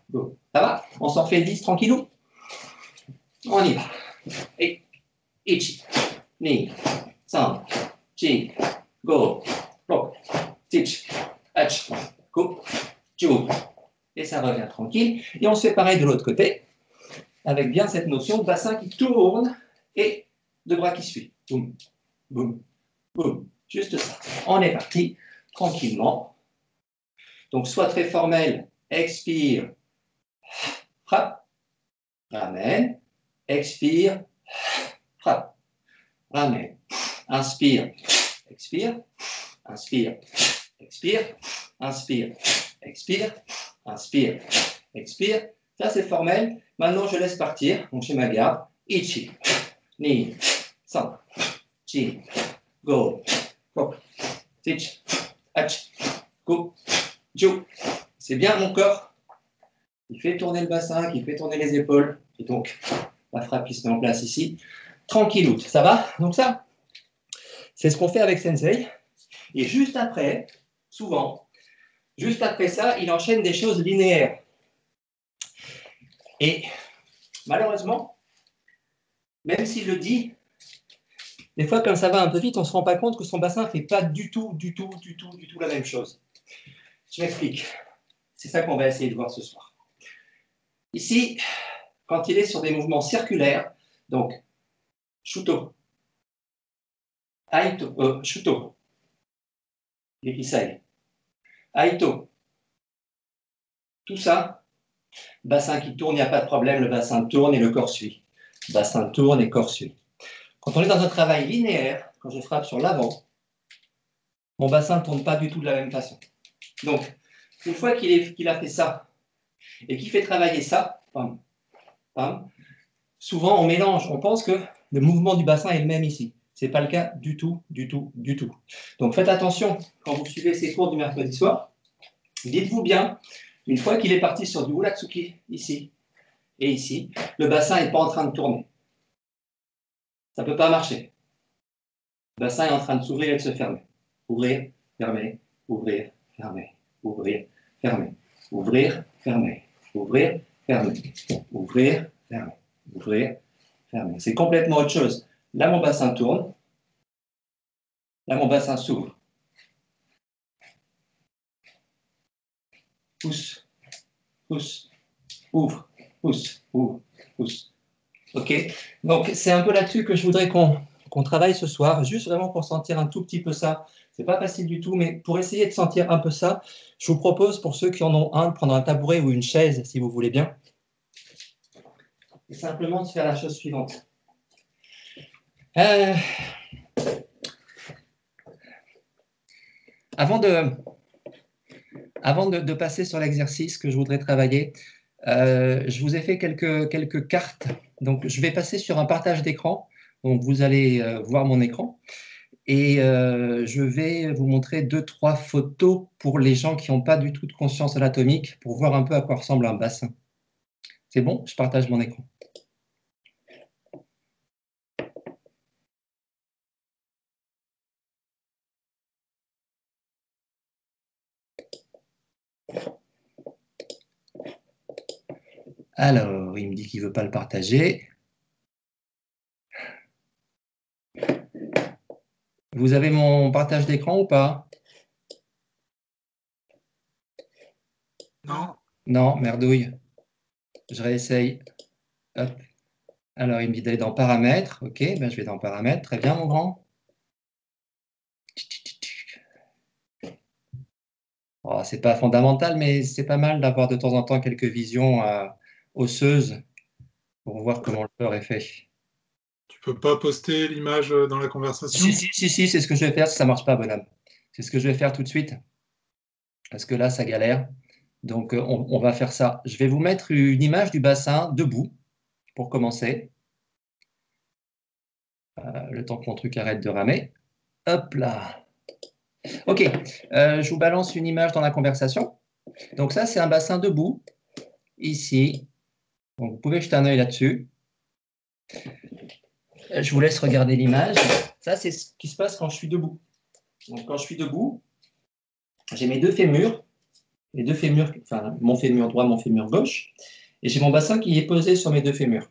boum. Ça va? On s'en fait 10 tranquillou? On y va. Et, ichi, ni, san, chi, go, rock, ach, go, ju. Et ça revient tranquille. Et on se fait pareil de l'autre côté, avec bien cette notion de bassin qui tourne et deux bras qui suivent. Boum, boum, boum. Juste ça. On est parti tranquillement. Donc, soit très formel, expire, frappe, ramène, expire, frappe, ramène, inspire, expire, inspire, expire, inspire, expire, inspire, expire. Ça, c'est formel. Maintenant, je laisse partir mon schéma garde. Ichi, ni, san, chi, go, kok, tich, hach, go, ju. C'est bien mon corps qui fait tourner le bassin, qui fait tourner les épaules. Et donc, la frappe qui se met en place ici. Tranquilloute, ça va Donc ça, c'est ce qu'on fait avec Sensei. Et juste après, souvent, juste après ça, il enchaîne des choses linéaires. Et malheureusement, même s'il le dit, des fois, quand ça va un peu vite, on ne se rend pas compte que son bassin ne fait pas du tout, du tout, du tout, du tout la même chose. Je m'explique. C'est ça qu'on va essayer de voir ce soir. Ici, quand il est sur des mouvements circulaires, donc shuto, aito, euh, shuto, aito, tout ça, bassin qui tourne, il n'y a pas de problème, le bassin tourne et le corps suit. Bassin tourne et corps suit. Quand on est dans un travail linéaire, quand je frappe sur l'avant, mon bassin ne tourne pas du tout de la même façon. Donc, une fois qu'il a fait ça et qu'il fait travailler ça, souvent on mélange, on pense que le mouvement du bassin est le même ici. Ce n'est pas le cas du tout, du tout, du tout. Donc faites attention quand vous suivez ces cours du mercredi soir. Dites-vous bien, une fois qu'il est parti sur du Ulatsuki, ici et ici, le bassin n'est pas en train de tourner. Ça ne peut pas marcher. Le bassin est en train de s'ouvrir et de se fermer. Ouvrir, fermer, ouvrir, fermer ouvrir, fermer, ouvrir, fermer, ouvrir, fermer, ouvrir, fermer, ouvrir, fermer. C'est complètement autre chose. Là, mon bassin tourne. Là, mon bassin s'ouvre. Pousse, pousse, ouvre, pousse, ouvre, pousse. OK Donc, c'est un peu là-dessus que je voudrais qu'on travaille ce soir, juste vraiment pour sentir un tout petit peu ça c'est pas facile du tout, mais pour essayer de sentir un peu ça, je vous propose pour ceux qui en ont un de prendre un tabouret ou une chaise, si vous voulez bien, et simplement de faire la chose suivante. Euh, avant de, avant de, passer sur l'exercice que je voudrais travailler, euh, je vous ai fait quelques, quelques cartes. Donc, je vais passer sur un partage d'écran. Donc, vous allez euh, voir mon écran. Et euh, je vais vous montrer deux, trois photos pour les gens qui n'ont pas du tout de conscience anatomique, pour voir un peu à quoi ressemble un bassin. C'est bon? Je partage mon écran. Alors, il me dit qu'il ne veut pas le partager. Vous avez mon partage d'écran ou pas? Non. Non, merdouille. Je réessaye. Alors, il me dit d'aller dans paramètres. OK, ben, je vais dans paramètres. Très bien, mon grand. Oh, c'est pas fondamental, mais c'est pas mal d'avoir de temps en temps quelques visions euh, osseuses pour voir comment le corps est fait. Tu peux pas poster l'image dans la conversation? Si, si, si, c'est ce que je vais faire si ça marche pas, bonhomme. C'est ce que je vais faire tout de suite. Parce que là, ça galère. Donc, euh, on, va faire ça. Je vais vous mettre une image du bassin debout pour commencer. Euh, le temps que mon truc arrête de ramer. Hop là. OK. Euh, je vous balance une image dans la conversation. Donc, ça, c'est un bassin debout. Ici. Donc, vous pouvez jeter un œil là-dessus. Euh, je vous laisse regarder l'image. Ça, c'est ce qui se passe quand je suis debout. Donc, quand je suis debout, j'ai mes deux fémurs, les deux fémurs, enfin, mon fémur droit, mon fémur gauche, et j'ai mon bassin qui est posé sur mes deux fémurs.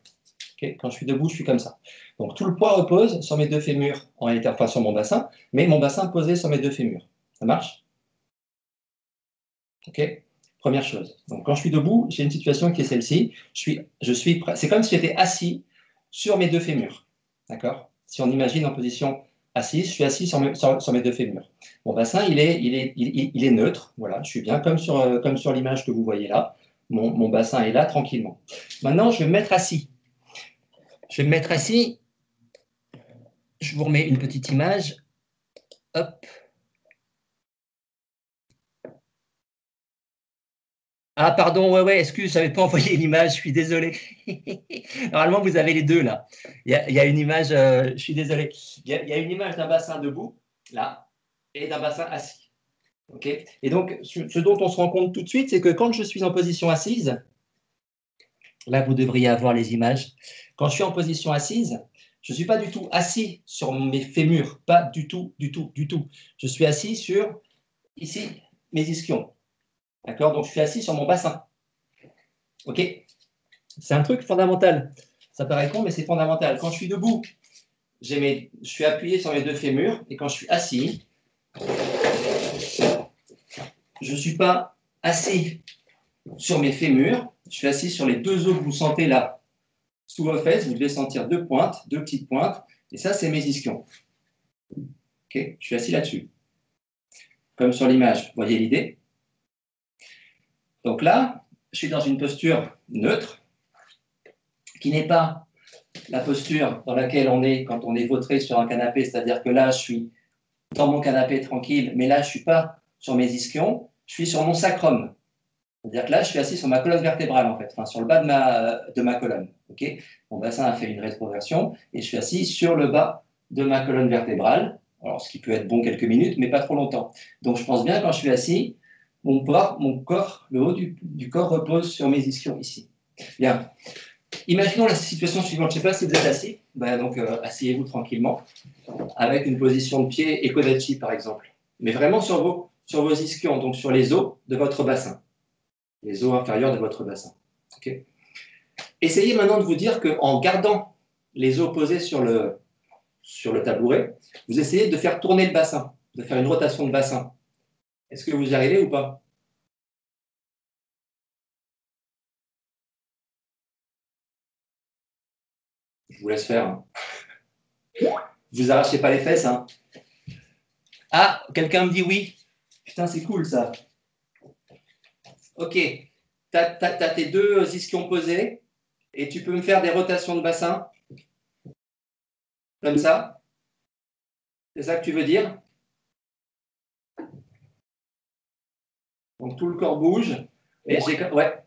quand je suis debout, je suis comme ça. Donc, tout le poids repose sur mes deux fémurs, en réalité, enfin, sur mon bassin, mais mon bassin posé sur mes deux fémurs. Ça marche? OK Première chose. Donc, quand je suis debout, j'ai une situation qui est celle-ci. Je suis, je suis, c'est comme si j'étais assis sur mes deux fémurs. D'accord? Si on imagine en position assise, je suis assis sur mes, deux fémurs. Mon bassin, il est, neutre. Voilà, je suis bien comme sur, euh, comme sur l'image que vous voyez là. Mon, mon, bassin est là tranquillement. Maintenant, je vais me mettre assis. Je vais me mettre assis. Je vous remets une petite image. Hop. Ah, pardon, ouais, ouais, excuse, je n'avais pas envoyé l'image, je suis désolé. Normalement, vous avez les deux là. Il y a, une image, euh, je suis désolé. Il y, a, une image d'un bassin debout, là, et d'un bassin assis. Et donc, ce dont on se rend compte tout de suite, c'est que quand je suis en position assise, là, vous devriez avoir les images. Quand je suis en position assise, je ne suis pas du tout assis sur mes fémurs, pas du tout, du tout, du tout. Je suis assis sur, ici, mes ischions. D'accord? Donc, je suis assis sur mon bassin. OK? C'est un truc fondamental. Ça paraît con, mais c'est fondamental. Quand je suis debout, je suis appuyé sur mes deux fémurs. Et quand je suis assis, je ne suis pas assis sur mes fémurs. Je suis assis sur les deux os que vous sentez là. Sous vos fesses, vous devez sentir deux pointes, deux petites pointes. Et ça, c'est mes ischions. OK? Je suis assis là-dessus. Comme sur l'image. Vous voyez l'idée? Donc là, je suis dans une posture neutre, qui n'est pas la posture dans laquelle on est quand on est vautré sur un canapé, c'est-à-dire que là, je suis dans mon canapé tranquille, mais là, je ne suis pas sur mes ischions, je suis sur mon sacrum. C'est-à-dire que là, je suis assis sur ma colonne vertébrale, en fait, sur le bas de ma, de ma colonne. ok? Mon bassin a fait une rétroversion et je suis assis sur le bas de ma colonne vertébrale, alors ce qui peut être bon quelques minutes, mais pas trop longtemps. Donc, je pense bien quand je suis assis, mon, mon corps, le haut du, corps repose sur mes ischions ici. Bien. Imaginons la situation suivante. Je ne sais pas si vous êtes assis. Ben donc, euh, asseyez-vous tranquillement avec une position de pied ekodachi, par exemple. Mais vraiment sur vos, sur vos ischions, donc sur les os de votre bassin. Les os inférieurs de votre bassin. Essayez maintenant de vous dire qu'en gardant les os posés sur le, sur le tabouret, vous essayez de faire tourner le bassin, de faire une rotation de bassin. Est-ce que vous y arrivez ou pas? Je vous laisse faire. Vous arrachez pas les fesses. Hein. Ah, quelqu'un me dit oui. Putain, c'est cool ça. Ok. Tu tes deux ischions posés et tu peux me faire des rotations de bassin? Comme ça? C'est ça que tu veux dire? Donc tout le corps bouge. Et ouais.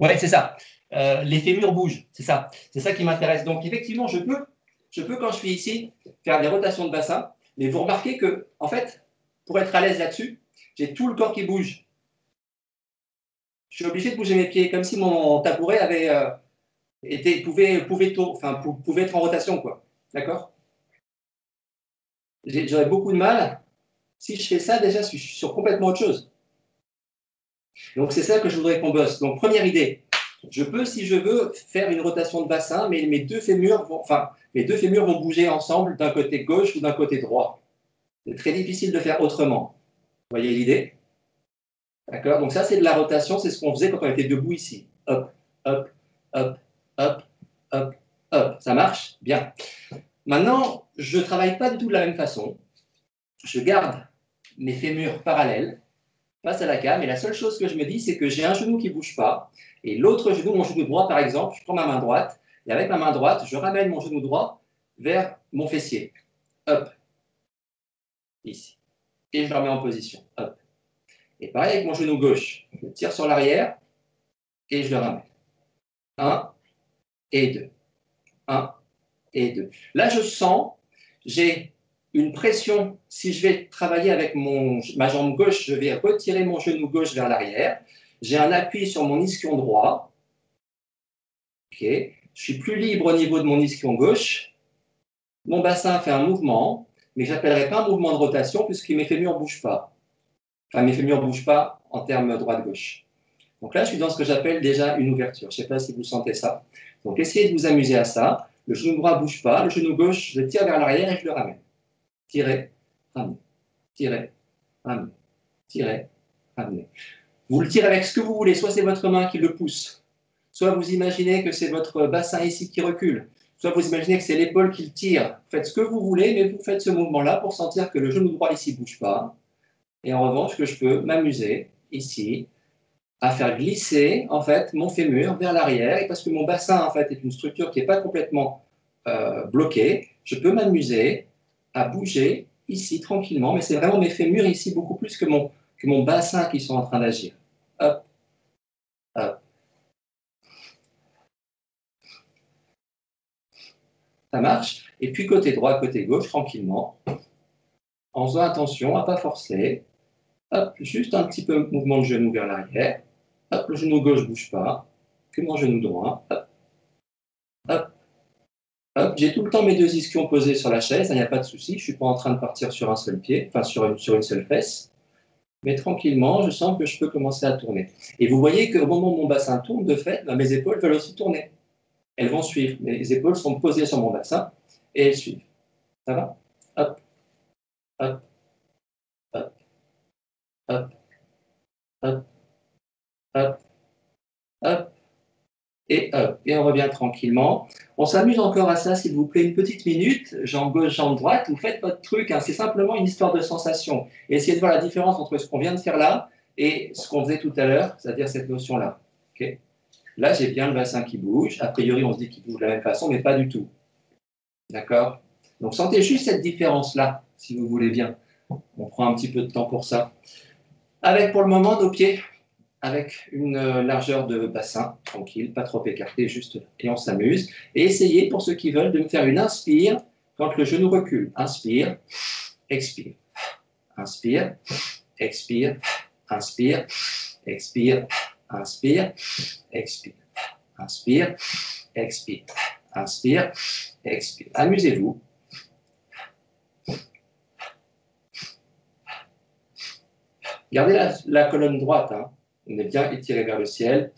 Ouais, c'est ça. Euh, les fémurs bougent, c'est ça. C'est ça qui m'intéresse. Donc effectivement, je peux, je peux quand je suis ici faire des rotations de bassin, mais vous remarquez que, en fait, pour être à l'aise là-dessus, j'ai tout le corps qui bouge. Je suis obligé de bouger mes pieds, comme si mon tabouret avait euh, été, pouvait, pouvait, enfin, pouvait être en rotation, quoi. D'accord? J'aurais beaucoup de mal si je fais ça, déjà, je suis sur complètement autre chose. Donc, c'est ça que je voudrais qu'on bosse. Donc, première idée, je peux, si je veux, faire une rotation de bassin, mais mes deux fémurs vont, enfin, mes deux fémurs vont bouger ensemble d'un côté gauche ou d'un côté droit. C'est très difficile de faire autrement. Vous voyez l'idée? D'accord? Donc ça, c'est de la rotation, c'est ce qu'on faisait quand on était debout ici. Hop, hop, hop, hop, hop, hop. Ça marche? Bien. Maintenant, je ne travaille pas du tout de la même façon. Je garde mes fémurs parallèles face à la cam. Et la seule chose que je me dis, c'est que j'ai un genou qui ne bouge pas. Et l'autre genou, mon genou droit, par exemple, je prends ma main droite. Et avec ma main droite, je ramène mon genou droit vers mon fessier. Hop. Ici. Et je le remets en position. Hop. Et pareil avec mon genou gauche. Je tire sur l'arrière et je le ramène. Un et deux. Un et deux. Là, je sens, j'ai une pression, si je vais travailler avec mon, ma jambe gauche, je vais retirer mon genou gauche vers l'arrière. J'ai un appui sur mon ischion droit. Ok. Je suis plus libre au niveau de mon ischion gauche. Mon bassin fait un mouvement, mais je n'appellerai pas un mouvement de rotation puisque mes fémurs ne bougent pas. Enfin, mes fémurs ne bougent pas en termes droite-gauche. Donc là, je suis dans ce que j'appelle déjà une ouverture. Je ne sais pas si vous sentez ça. Donc essayez de vous amuser à ça. Le genou droit ne bouge pas. Le genou gauche, je le tire vers l'arrière et je le ramène tirer, ramener, tirer, ramener, tirer, ramener. Vous le tirez avec ce que vous voulez, soit c'est votre main qui le pousse, soit vous imaginez que c'est votre bassin ici qui recule, soit vous imaginez que c'est l'épaule qui le tire. Faites ce que vous voulez, mais vous faites ce mouvement-là pour sentir que le genou droit ici ne bouge pas. Et en revanche, que je peux m'amuser ici à faire glisser en fait mon fémur vers l'arrière. Et parce que mon bassin en fait est une structure qui n'est pas complètement euh, bloquée, je peux m'amuser à bouger ici tranquillement, mais c'est vraiment mes fémurs ici beaucoup plus que mon, bassin qui sont en train d'agir. hop, hop. Ça marche. Et puis côté droit, côté gauche, tranquillement, en faisant attention à ne pas forcer. Hop, juste un petit peu mouvement de genou vers l'arrière. Hop, le genou gauche ne bouge pas. Que mon genou droit. J'ai tout le temps mes deux ischions posés sur la chaise, il n'y a pas de souci. Je ne suis pas en train de partir sur un seul pied, enfin sur une, sur une seule fesse. Mais tranquillement, je sens que je peux commencer à tourner. Et vous voyez qu'au moment où mon bassin tourne, de fait, ben, mes épaules veulent aussi tourner. Elles vont suivre. Mes épaules sont posées sur mon bassin et elles suivent. Ça va? Hop, hop, hop, hop, hop, hop, hop, et hop. Et on revient tranquillement. On s'amuse encore à ça, s'il vous plaît, une petite minute, jambe gauche, jambe droite, vous faites votre truc, hein. c'est simplement une histoire de sensation. Essayez de voir la différence entre ce qu'on vient de faire là et ce qu'on faisait tout à l'heure, c'est-à-dire cette notion-là. Là, j'ai bien le bassin qui bouge. A priori, on se dit qu'il bouge de la même façon, mais pas du tout. D'accord? Donc, sentez juste cette différence-là, si vous voulez bien. On prend un petit peu de temps pour ça. Avec pour le moment nos pieds avec une euh, largeur de bassin, tranquille, pas trop écarté, juste là. Et on s'amuse. Et essayez, pour ceux qui veulent, de me faire une inspire quand le genou recule. Inspire, expire. Inspire, expire, inspire, expire, inspire, expire, inspire, expire, inspire, expire. Amusez-vous. Gardez la, la colonne droite. Hein. On est bien étiré vers le ciel.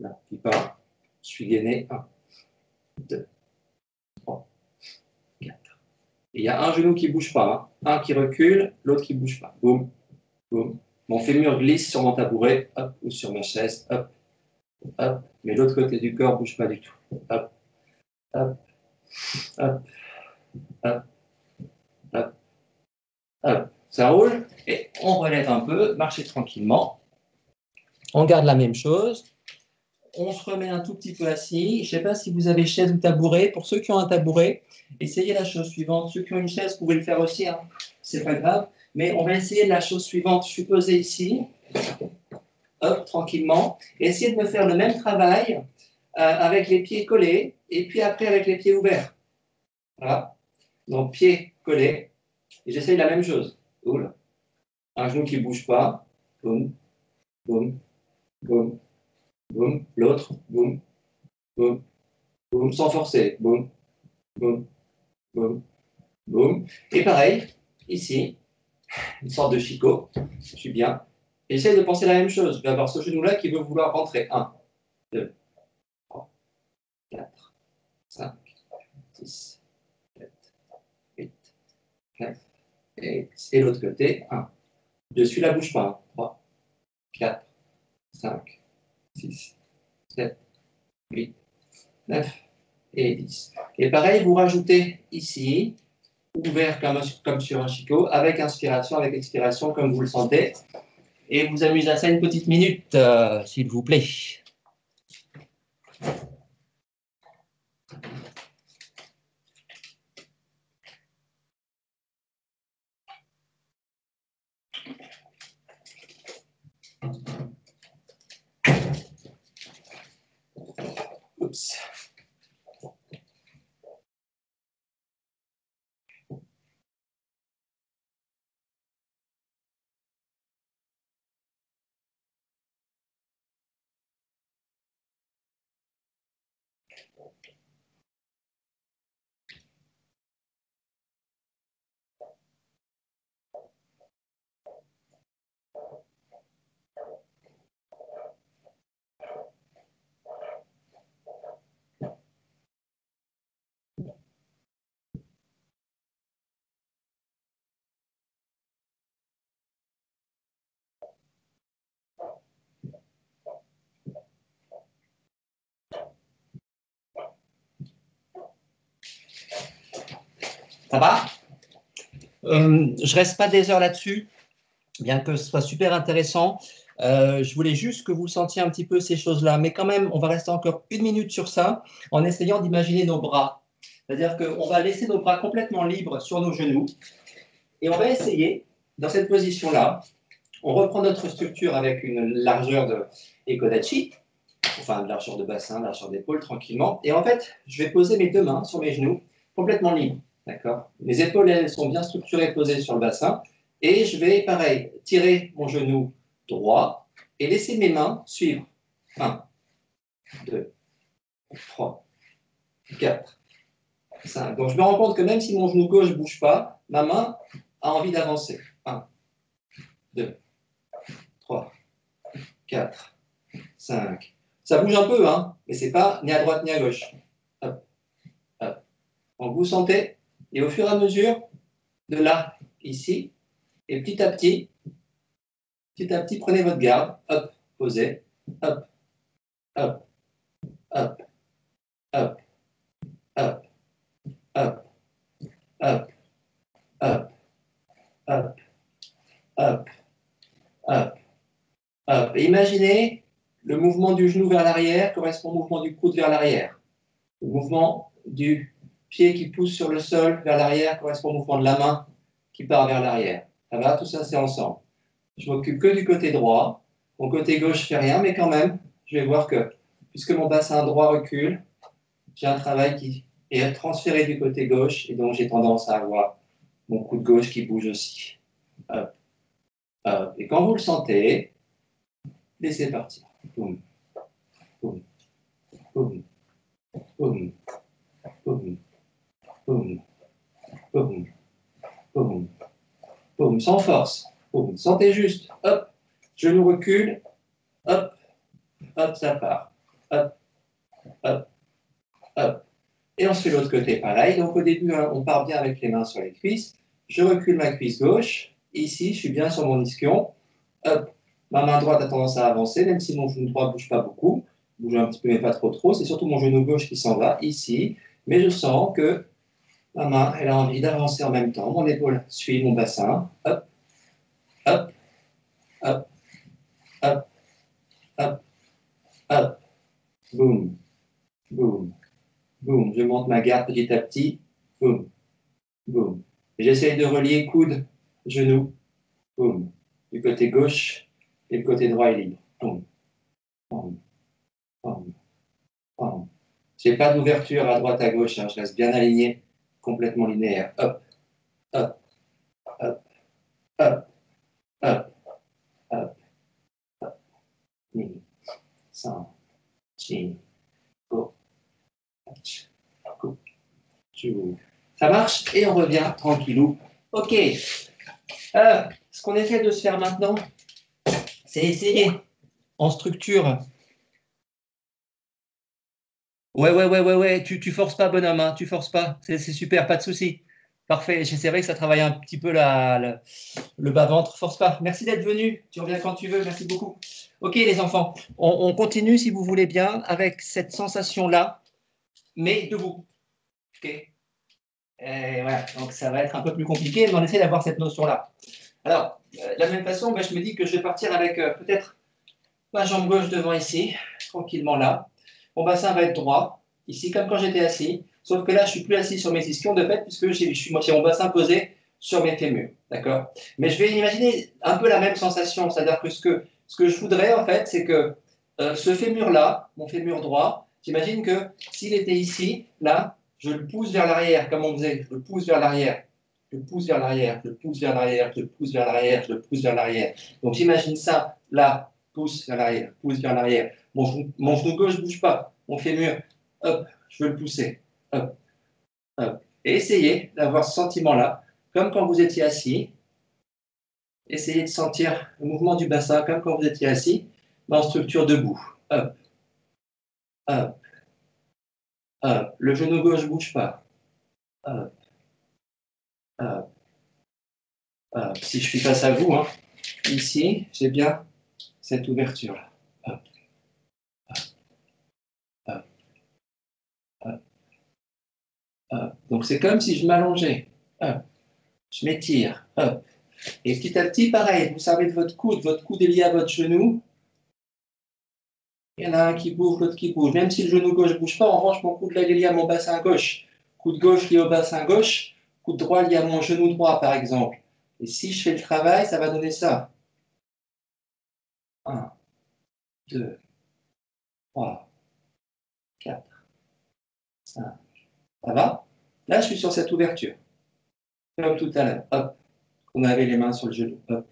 Là, puis pas. Je suis gainé. 1, 2, 3, 4. il y a un genou qui ne bouge pas. Hein. Un qui recule, l'autre qui ne bouge pas. Boum, boum. Mon fémur glisse sur mon tabouret, hop, ou sur ma chaise, hop, hop. Mais l'autre côté du corps ne bouge pas du tout. Hop, hop, hop, hop, hop, hop. Ça roule et on relève un peu, marchez tranquillement. On garde la même chose. On se remet un tout petit peu assis. Je ne sais pas si vous avez chaise ou tabouret. Pour ceux qui ont un tabouret, essayez la chose suivante. Ceux qui ont une chaise, vous pouvez le faire aussi. Hein. C'est pas grave. Mais on va essayer la chose suivante. Je suis posé ici. Hop, tranquillement. essayez de me faire le même travail euh, avec les pieds collés et puis après avec les pieds ouverts. Voilà. Donc, pieds collés. Et j'essaye la même chose. Un genou qui ne bouge pas. Boum, boum, boum, boum. L'autre, boum, boum, boum, sans forcer. Boum, boum, boum, boum. Et pareil, ici, une sorte de chicot. Je suis bien. Essaye de penser la même chose. Je vais avoir ce genou-là qui veut vouloir rentrer. 1, 2, 3, 4, 5, 6, 7, 8, 9, et, l'autre côté, 1. Dessus, la bouge pas. 3, 4, 5, 6, 7, 8, 9 et 10. Et pareil, vous rajoutez ici, ouvert comme, sur un chicot, avec inspiration, avec expiration, comme vous le sentez. Et vous amusez à ça une petite minute, euh, s'il vous plaît. Ça va? Euh, Je reste pas des heures là-dessus, bien que ce soit super intéressant. Euh, je voulais juste que vous sentiez un petit peu ces choses-là. Mais quand même, on va rester encore une minute sur ça en essayant d'imaginer nos bras. C'est-à-dire qu'on va laisser nos bras complètement libres sur nos genoux et on va essayer, dans cette position-là, On reprend notre structure avec une largeur de Ekodachi, enfin une largeur de bassin, largeur d'épaule, tranquillement. Et en fait, je vais poser mes deux mains sur mes genoux, complètement libres. D'accord Mes épaules, elles sont bien structurées, posées sur le bassin. Et je vais, pareil, tirer mon genou droit et laisser mes mains suivre. 1, 2, 3, 4, 5. Donc je me rends compte que même si mon genou gauche ne bouge pas, ma main a envie d'avancer. 1, 2, 3, 4, 5. Ça bouge un peu, hein, mais ce n'est pas ni à droite ni à gauche. Hop, hop. Donc vous sentez et au fur et à mesure, de là, ici, et petit à petit, petit à petit, prenez votre garde, hop, posez, hop, hop, hop, hop, hop, hop, hop, hop, hop, hop, hop, hop. Et imaginez le mouvement du genou vers l'arrière correspond au mouvement du coude vers l'arrière. Le mouvement du pied qui pousse sur le sol vers l'arrière correspond au mouvement de la main qui part vers l'arrière. Ça va Tout ça, c'est ensemble. Je m'occupe que du côté droit. Mon côté gauche ne fait rien, mais quand même, je vais voir que, puisque mon bassin droit recule, j'ai un travail qui est transféré du côté gauche, et donc j'ai tendance à avoir mon coude gauche qui bouge aussi. Et quand vous le sentez, laissez partir. Boum. Boum. Boum. Boum. Boum boum, boum, boum, boum, sans force, boum, sentez juste, hop, genou recule, hop, hop, ça part, hop, hop, hop. Et on fait l'autre côté pareil. Donc au début, hein, on part bien avec les mains sur les cuisses. Je recule ma cuisse gauche. Ici, je suis bien sur mon ischion. Hop, ma main droite a tendance à avancer, même si mon genou droit ne bouge pas beaucoup. Bouge un petit peu, mais pas trop trop. C'est surtout mon genou gauche qui s'en va ici. Mais je sens que Ma main, elle a envie d'avancer en même temps. Mon épaule suit mon bassin. Hop, hop, hop, hop, hop, hop. Boum, boum, boum. Je monte ma garde petit à petit. Boum, boum. J'essaye de relier coude, genou. Boum. Du côté gauche et le côté droit est libre. Boum, boum, boum, boum. Je n'ai pas d'ouverture à droite à gauche, hein. je reste bien aligné complètement linéaire. Hop, hop, hop, hop, hop, hop, hop, Ça marche et on revient tranquillou. Ok. Euh, ce qu'on essaie de se faire maintenant, c'est essayer en structure Ouais, ouais, ouais, ouais, ouais. Tu, tu forces pas, bonhomme, hein. tu forces pas. C'est super, pas de souci. Parfait. C'est vrai que ça travaille un petit peu la, le bas-ventre. Force pas. Merci d'être venu. Tu reviens quand tu veux. Merci beaucoup. Ok, les enfants. On, continue, si vous voulez bien, avec cette sensation-là, mais debout. Ok. Et voilà. Donc, ça va être un peu plus compliqué, mais on essaie d'avoir cette notion-là. Alors, euh, de la même façon, ben, je me dis que je vais partir avec euh, peut-être ma jambe gauche devant ici, tranquillement là mon bassin va être droit, ici, comme quand j'étais assis. Sauf que là, je suis plus assis sur mes ischions de fait, puisque j'ai mon bassin posé sur mes fémurs. D'accord? Mais je vais imaginer un peu la même sensation. C'est-à-dire que ce, que ce que je voudrais, en fait, c'est que euh, ce fémur-là, mon fémur droit, j'imagine que s'il était ici, là, je le pousse vers l'arrière, comme on faisait. Je le pousse vers l'arrière. Je le pousse vers l'arrière, je le pousse vers l'arrière, je le pousse vers l'arrière, je le pousse vers l'arrière. Donc j'imagine ça, là, pousse vers l'arrière, pousse vers l'arrière. Mon, genou gauche ne bouge pas. On fait mieux. Hop, je veux le pousser. Hop, hop. Et essayez d'avoir ce sentiment-là, comme quand vous étiez assis. Essayez de sentir le mouvement du bassin, comme quand vous étiez assis, mais en structure debout. Hop, hop, hop. Le genou gauche ne bouge pas. Hop, hop, hop. Si je suis face à vous, hein, ici, j'ai bien cette ouverture-là. Donc c'est comme si je m'allongeais. Je m'étire. Et petit à petit, pareil, vous savez de votre coude, votre coude est lié à votre genou. Il y en a un qui bouge, l'autre qui bouge. Même si le genou gauche ne bouge pas, en revanche, mon coude là, est lié à mon bassin gauche. Coude gauche lié au bassin gauche, coude droit lié à mon genou droit, par exemple. Et si je fais le travail, ça va donner ça. 1, 2, 3, 4, 5. Ça va? Là, je suis sur cette ouverture. Comme tout à l'heure. Hop. On avait les mains sur le genou. Hop.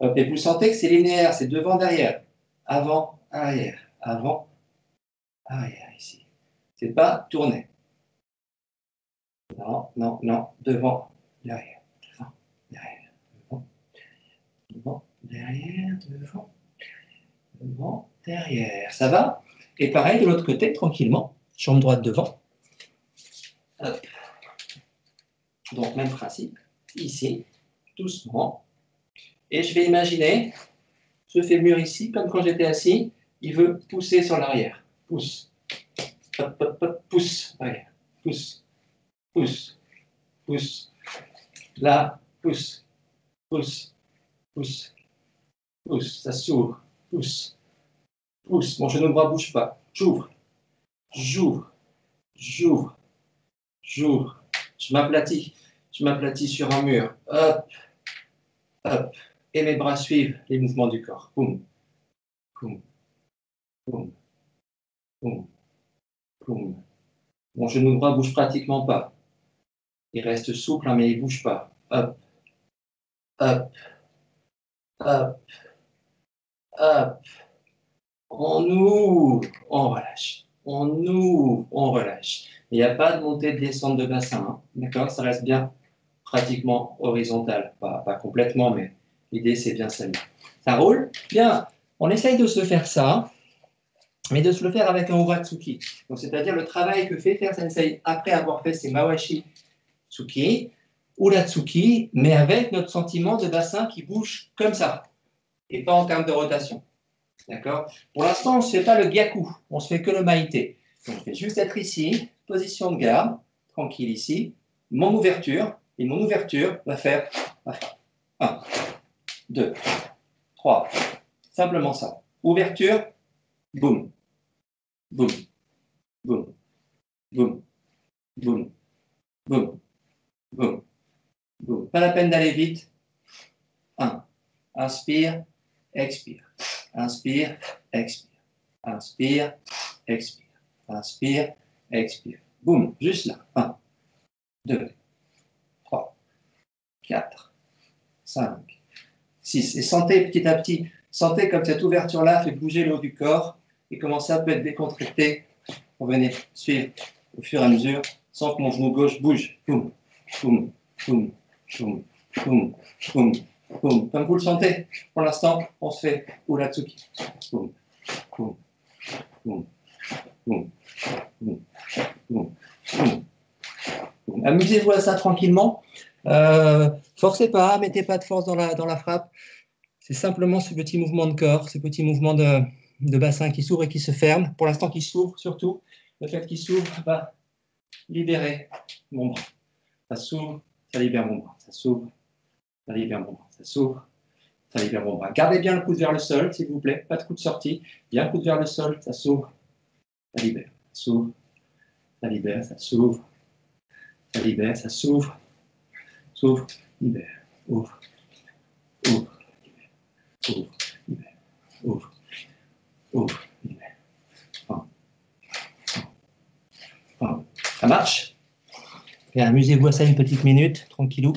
Hop. Et vous sentez que c'est linéaire, c'est devant, derrière. Avant, arrière. Avant, arrière ici. C'est pas tourné. Non, non, non. Devant, derrière. Devant, derrière. Devant, devant derrière, devant, devant, derrière. Ça va? Et pareil de l'autre côté, tranquillement. Chambre droite devant. Donc, même principe. Ici, doucement. Et je vais imaginer, je fais le mur ici, comme quand j'étais assis, il veut pousser sur l'arrière. Pousse. Hop, pousse. Pousse. Pousse. Pousse. Là, pousse. Pousse. Pousse. Pousse. Ça s'ouvre. Pousse. Pousse. Mon genou bras bouge pas. J'ouvre. J'ouvre. J'ouvre. J'ouvre. Je m'aplatis. Je m'aplatis sur un mur. Hop. Hop. Et mes bras suivent les mouvements du corps. Boum. Boum. Boum. Boum. Boum. Mon genou droit bouge pratiquement pas. Il reste souple, hein, mais il bouge pas. Hop. Hop. Hop. Hop. On ouvre, on relâche. On ouvre, on relâche. Il n'y a pas de montée de descente de bassin. hein. D'accord? Ça reste bien pratiquement horizontal. Pas, pas complètement, mais l'idée, c'est bien celle-là. Ça roule? Bien. On essaye de se faire ça, mais de se le faire avec un Uratsuki. Donc, c'est-à-dire le travail que fait faire Sensei après avoir fait ses Mawashi Tsuki, Uratsuki, mais avec notre sentiment de bassin qui bouge comme ça, et pas en termes de rotation. D'accord? Pour l'instant, on ne se fait pas le gyaku, on se fait que le maïté. Donc, je vais juste être ici, position de garde, tranquille ici, mon ouverture, et mon ouverture va faire 1, 2, 3, simplement ça. Ouverture, boum, boum, boum, boum, boum, boum, boum, boum. Pas la peine d'aller vite. 1, inspire, expire. Inspire, expire. Inspire, expire. Inspire, expire. Boum, juste là. 1, 2, 3, 4, 5, 6. Et sentez petit à petit, sentez comme cette ouverture-là fait bouger le haut du corps et comment ça peut être décontracté. Vous venez suivre au fur et à mesure sans que mon genou gauche bouge. Boum, boum, boum, boum, boum, boum, boum. Comme vous le sentez, pour l'instant, on se fait Uratsuki. Boum, boum, boum, Amusez-vous à ça tranquillement. Euh, forcez pas, mettez pas de force dans la, dans la frappe. C'est simplement ce petit mouvement de corps, ce petit mouvement de, bassin qui s'ouvre et qui se ferme. Pour l'instant, qui s'ouvre surtout. Le fait qu'il s'ouvre va libérer mon bras. Ça s'ouvre, ça libère mon bras. Ça s'ouvre, ça libère mon bras. Ça s'ouvre, ça libère mon bras. Gardez bien le coude vers le sol, s'il vous plaît. Pas de coup de sortie. Bien le coude vers le sol. Ça s'ouvre, ça libère. Ça s'ouvre, ça libère. Ça s'ouvre, ça libère. Ça s'ouvre, s'ouvre, libère. Ouvre, ouvre, libère. Ouvre, libère. Ouvre, ouvre, libère. Fin. Ça marche? Et Amusez-vous à ça une petite minute, tranquillou.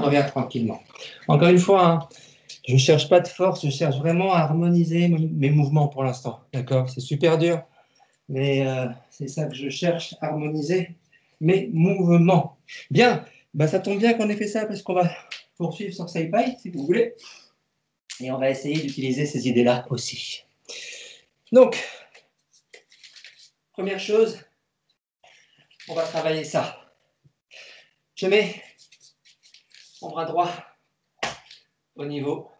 Revient tranquillement. Encore une fois, hein, je ne cherche pas de force, je cherche vraiment à harmoniser mes mouvements pour l'instant. D'accord? C'est super dur, mais euh, c'est ça que je cherche, harmoniser mes mouvements. Bien, bah, ça tombe bien qu'on ait fait ça parce qu'on va poursuivre sur SciPy, si vous voulez. Et on va essayer d'utiliser ces idées-là aussi. Donc, première chose, on va travailler ça. Je mets mon bras droit au niveau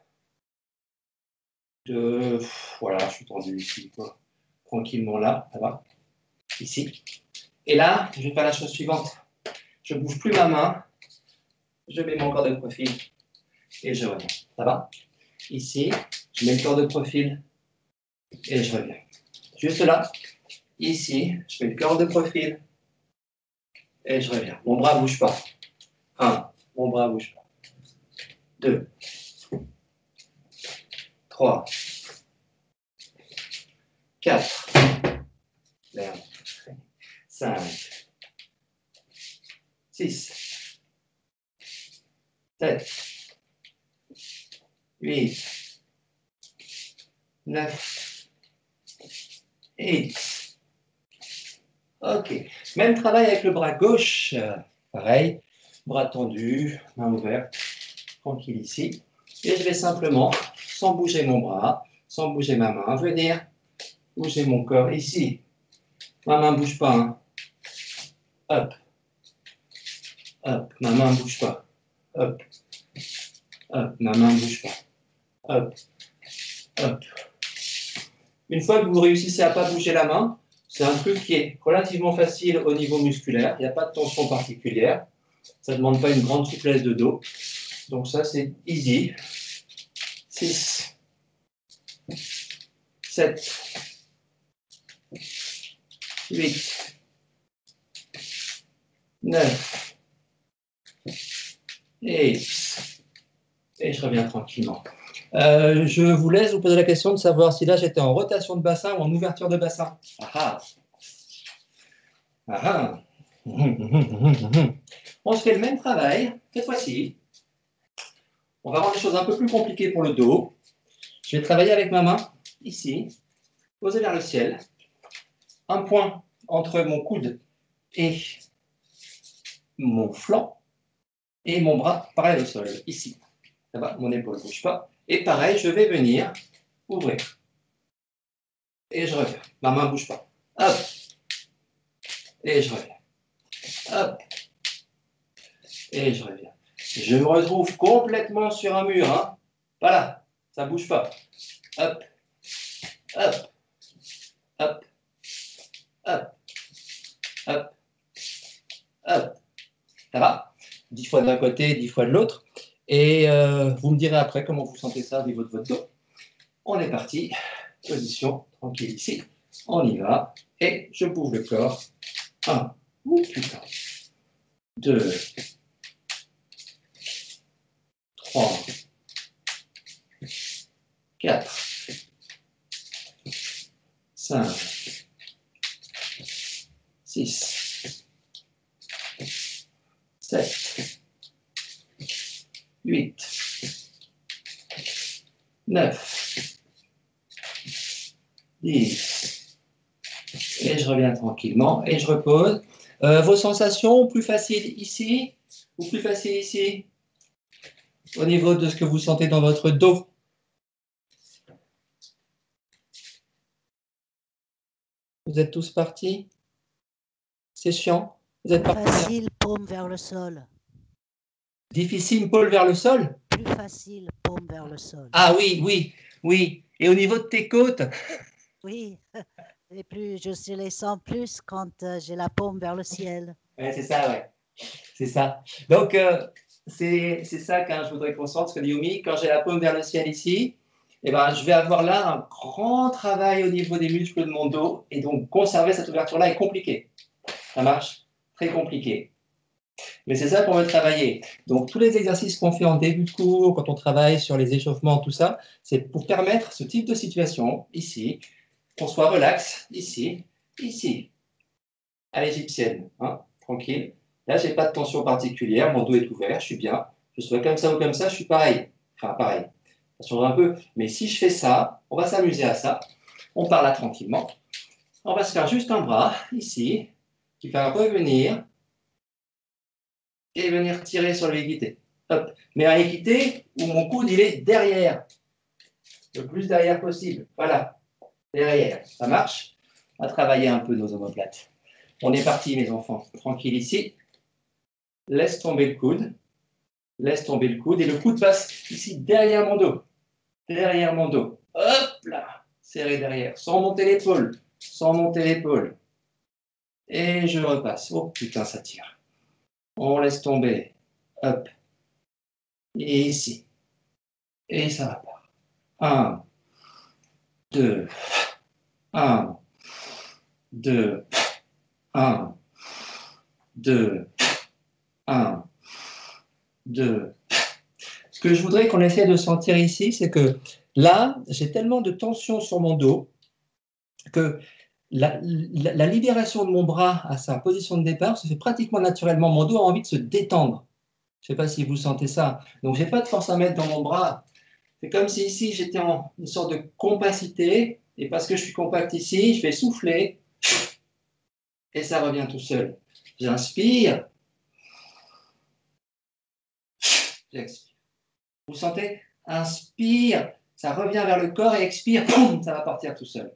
de... Voilà, je suis tendu ici, tranquillement là, ça va, ici. Et là, je vais faire la chose suivante. Je bouge plus ma main, je mets mon corps de profil et je reviens. Ça va? Ici, je mets le corps de profil et je reviens. Juste là, ici, je mets le corps de profil et je reviens. Mon bras ne bouge pas. Mon bras bouge pas. Deux, trois, quatre, cinq, six, sept, huit, neuf et 10. Ok. Même travail avec le bras gauche. Pareil. Bras tendu, main ouverte, tranquille ici. Et je vais simplement, sans bouger mon bras, sans bouger ma main, venir bouger mon corps ici. Ma main ne bouge pas. Hein. Hop. Hop. Ma main ne bouge pas. Hop. Hop. Ma main ne bouge pas. Hop. Hop. Une fois que vous réussissez à ne pas bouger la main, c'est un truc qui est relativement facile au niveau musculaire. Il n'y a pas de tension particulière. Ça ne demande pas une grande souplesse de dos. Donc ça, c'est easy. 6, 7, 8, 9 et 10. Et je reviens tranquillement. Euh, je vous laisse vous poser la question de savoir si là j'étais en rotation de bassin ou en ouverture de bassin. Ah ah. ah, ah. On se fait le même travail, cette fois-ci. On va rendre les choses un peu plus compliquées pour le dos. Je vais travailler avec ma main, ici, posée vers le ciel. Un point entre mon coude et mon flanc. Et mon bras parallèle au sol, ici. Ça va, mon épaule ne bouge pas. Et pareil, je vais venir ouvrir. Et je reviens. Ma main ne bouge pas. Hop. Et je reviens. Hop et je reviens. Je me retrouve complètement sur un mur. Hein. Voilà, ça ne bouge pas. Hop, hop, hop, hop, hop, hop. Ça va? Dix fois d'un côté, dix fois de l'autre. Et euh, vous me direz après comment vous sentez ça au niveau de votre dos. On est parti. Position tranquille ici. On y va. Et je bouge le corps. Un. Ouh, putain. Deux. 3, 4, 5, 6, 7, 8, 9, 10. Et je reviens tranquillement et je repose. Euh, vos sensations, plus facile ici ou plus facile ici? Au niveau de ce que vous sentez dans votre dos. Vous êtes tous partis C'est chiant Vous êtes partis Facile, paume vers le sol. Difficile, paume vers le sol? Plus facile, paume vers le sol. Ah oui, oui, oui. Et au niveau de tes côtes? Oui. Et plus je les sens plus quand euh, j'ai la paume vers le ciel. Ouais, c'est ça, ouais. C'est ça. Donc, euh, c'est ça que je voudrais qu'on sente, ce que dit Yumi. Quand j'ai la paume vers le ciel ici, eh ben, je vais avoir là un grand travail au niveau des muscles de mon dos. Et donc, conserver cette ouverture-là est compliqué. Ça marche Très compliqué. Mais c'est ça qu'on veut travailler. Donc, tous les exercices qu'on fait en début de cours, quand on travaille sur les échauffements, tout ça, c'est pour permettre ce type de situation, ici, qu'on soit relax, ici, ici, à l'égyptienne, hein, tranquille. Là, je n'ai pas de tension particulière, mon dos est ouvert, je suis bien. je sois comme ça ou comme ça, je suis pareil. Enfin, pareil. Un peu. Mais si je fais ça, on va s'amuser à ça. On part là tranquillement. On va se faire juste un bras, ici, qui va revenir et venir tirer sur l'équité. Hop. Mais à équité où mon coude, il est derrière. Le plus derrière possible. Voilà. Derrière. Ça marche On va travailler un peu nos omoplates. On est parti, mes enfants. Tranquille ici. Laisse tomber le coude. Laisse tomber le coude. Et le coude passe ici derrière mon dos. Derrière mon dos. Hop là. Serré derrière. Sans monter l'épaule. Sans monter l'épaule. Et je repasse. Oh putain, ça tire. On laisse tomber. Hop. Et ici. Et ça repart. Un. Deux. Un. Deux. Un. Deux. Un. Deux. Ce que je voudrais qu'on essaie de sentir ici, c'est que là, j'ai tellement de tension sur mon dos que la, libération de mon bras à sa position de départ se fait pratiquement naturellement. Mon dos a envie de se détendre. Je ne sais pas si vous sentez ça. Donc, je n'ai pas de force à mettre dans mon bras. C'est comme si ici, j'étais en une sorte de compacité. Et parce que je suis compact ici, je vais souffler. Et ça revient tout seul. J'inspire. J'expire. Vous sentez Inspire. Ça revient vers le corps et expire. ça va partir tout seul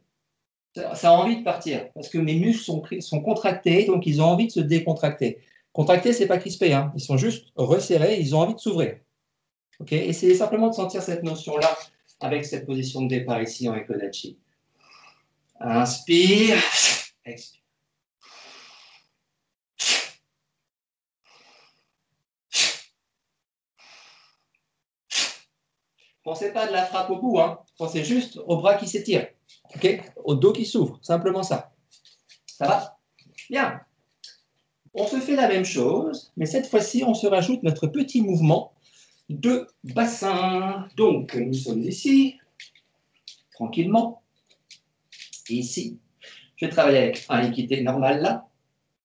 ça a envie de partir parce que mes muscles sont, sont contractés, donc ils ont envie de se décontracter. Contracter, c'est pas crispé, hein. ils sont juste resserrés, ils ont envie de s'ouvrir. Ok? Essayez simplement de sentir cette notion-là avec cette position de départ ici en Ekodachi. Inspire, expire. Pensez pas de la frappe au bout, hein. pensez juste au bras qui s'étire. Au dos qui s'ouvre, simplement ça. Ça va? Bien. On se fait la même chose, mais cette fois-ci, on se rajoute notre petit mouvement de bassin. Donc, nous sommes ici, tranquillement. ici, je vais travailler avec un équité normal là.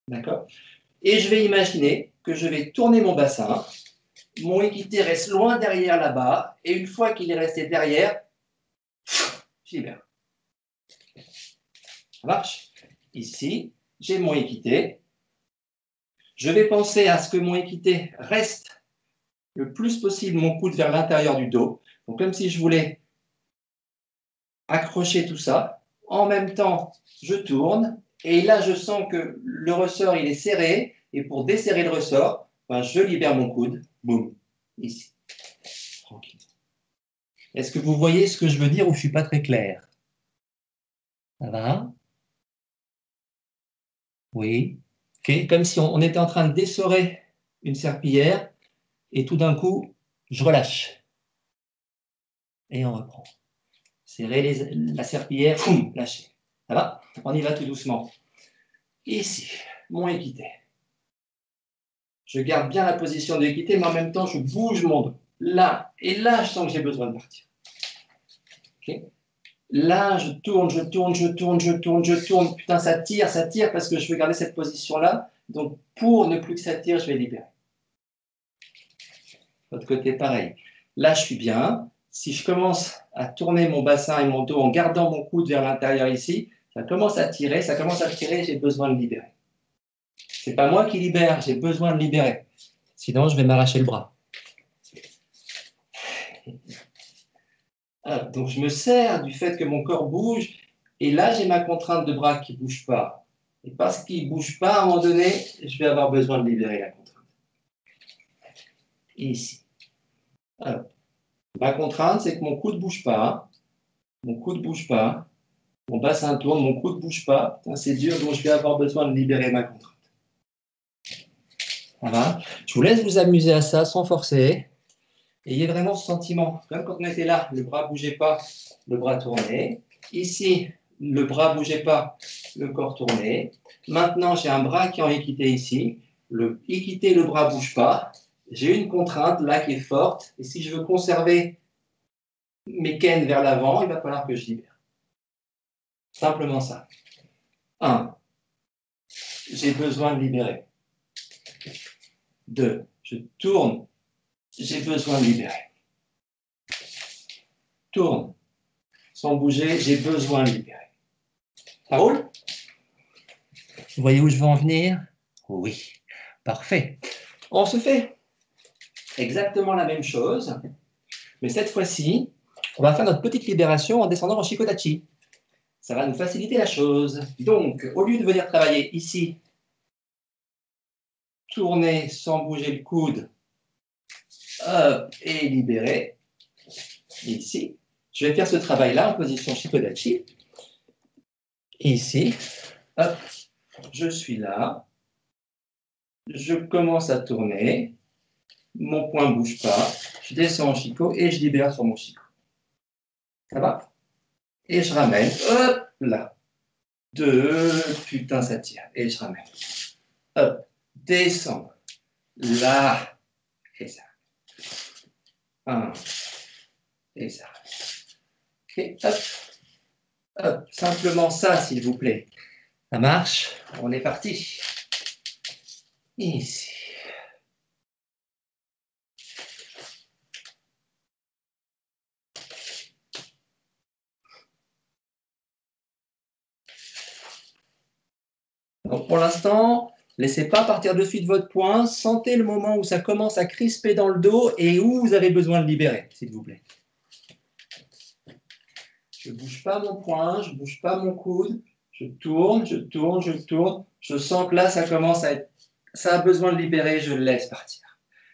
D'accord? Et je vais imaginer que je vais tourner mon bassin. Mon équité reste loin derrière là-bas. Et une fois qu'il est resté derrière, j'y vais. Ça marche? Ici, j'ai mon équité. Je vais penser à ce que mon équité reste le plus possible mon coude vers l'intérieur du dos. Donc, comme si je voulais accrocher tout ça. En même temps, je tourne. Et là, je sens que le ressort, il est serré. Et pour desserrer le ressort, ben, je libère mon coude. Boum. Ici. Tranquille. Est-ce que vous voyez ce que je veux dire ou je ne suis pas très clair? Ça va? Oui. Comme si on, était en train de dessorer une serpillière et tout d'un coup, je relâche. Et on reprend. Serrer la serpillière, boum, lâcher. Ça va? On y va tout doucement. Ici, mon équité. Je garde bien la position de l'équité, mais en même temps, je bouge mon dos. Là, et là, je sens que j'ai besoin de partir. Là, je tourne, je tourne, je tourne, je tourne, je tourne. Putain, ça tire, ça tire parce que je veux garder cette position-là. Donc, pour ne plus que ça tire, je vais libérer. L'autre côté, pareil. Là, je suis bien. Si je commence à tourner mon bassin et mon dos en gardant mon coude vers l'intérieur ici, ça commence à tirer, ça commence à tirer, j'ai besoin de libérer. C'est pas moi qui libère, j'ai besoin de libérer. Sinon, je vais m'arracher le bras. Ah, donc je me sers du fait que mon corps bouge, et là j'ai ma contrainte de bras qui ne bouge pas. Et parce qu'il ne bouge pas, à un moment donné, je vais avoir besoin de libérer la contrainte. ici. ma contrainte, c'est que mon coude ne bouge pas. Mon coude ne bouge pas. Mon bassin tourne, mon coude ne bouge pas. C'est dur, donc je vais avoir besoin de libérer ma contrainte. Je vous laisse vous amuser à ça sans forcer. Ayez vraiment ce sentiment, comme quand on était là, le bras ne bougeait pas, le bras tournait. Ici, le bras ne bougeait pas, le corps tournait. Maintenant, j'ai un bras qui est en équité ici. Le équité, le bras ne bouge pas. J'ai une contrainte là qui est forte. Et si je veux conserver mes cannes vers l'avant, il va falloir que je libère. Simplement ça. 1. J'ai besoin de libérer. 2. Je tourne j'ai besoin de libérer. Tourne. Sans bouger, j'ai besoin de libérer. Ça roule Vous voyez où je veux en venir? Oui. Parfait. On se fait exactement la même chose, mais cette fois-ci, on va faire notre petite libération en descendant en Shikodachi. Ça va nous faciliter la chose. Donc, au lieu de venir travailler ici, tourner sans bouger le coude, hop, et libérer, ici, je vais faire ce travail-là en position Shikodachi. Ici, hop, je suis là, je commence à tourner, mon point ne bouge pas, je descends en Chico et je libère sur mon Chico. Ça va? Et je ramène, hop là. Deux, putain, ça tire. Et je ramène. Hop, descends. Là. Et ça. Un. Et ça. Ok, hop. Hop, simplement ça, s'il vous plaît. Ça marche On est parti. Ici. Donc pour l'instant, laissez pas partir de suite votre poing. Sentez le moment où ça commence à crisper dans le dos et où vous avez besoin de libérer, s'il vous plaît. Je ne bouge pas mon poing, je ne bouge pas mon coude. Je tourne, je tourne, je tourne. Je sens que là, ça commence à être... Ça a besoin de libérer, je laisse partir.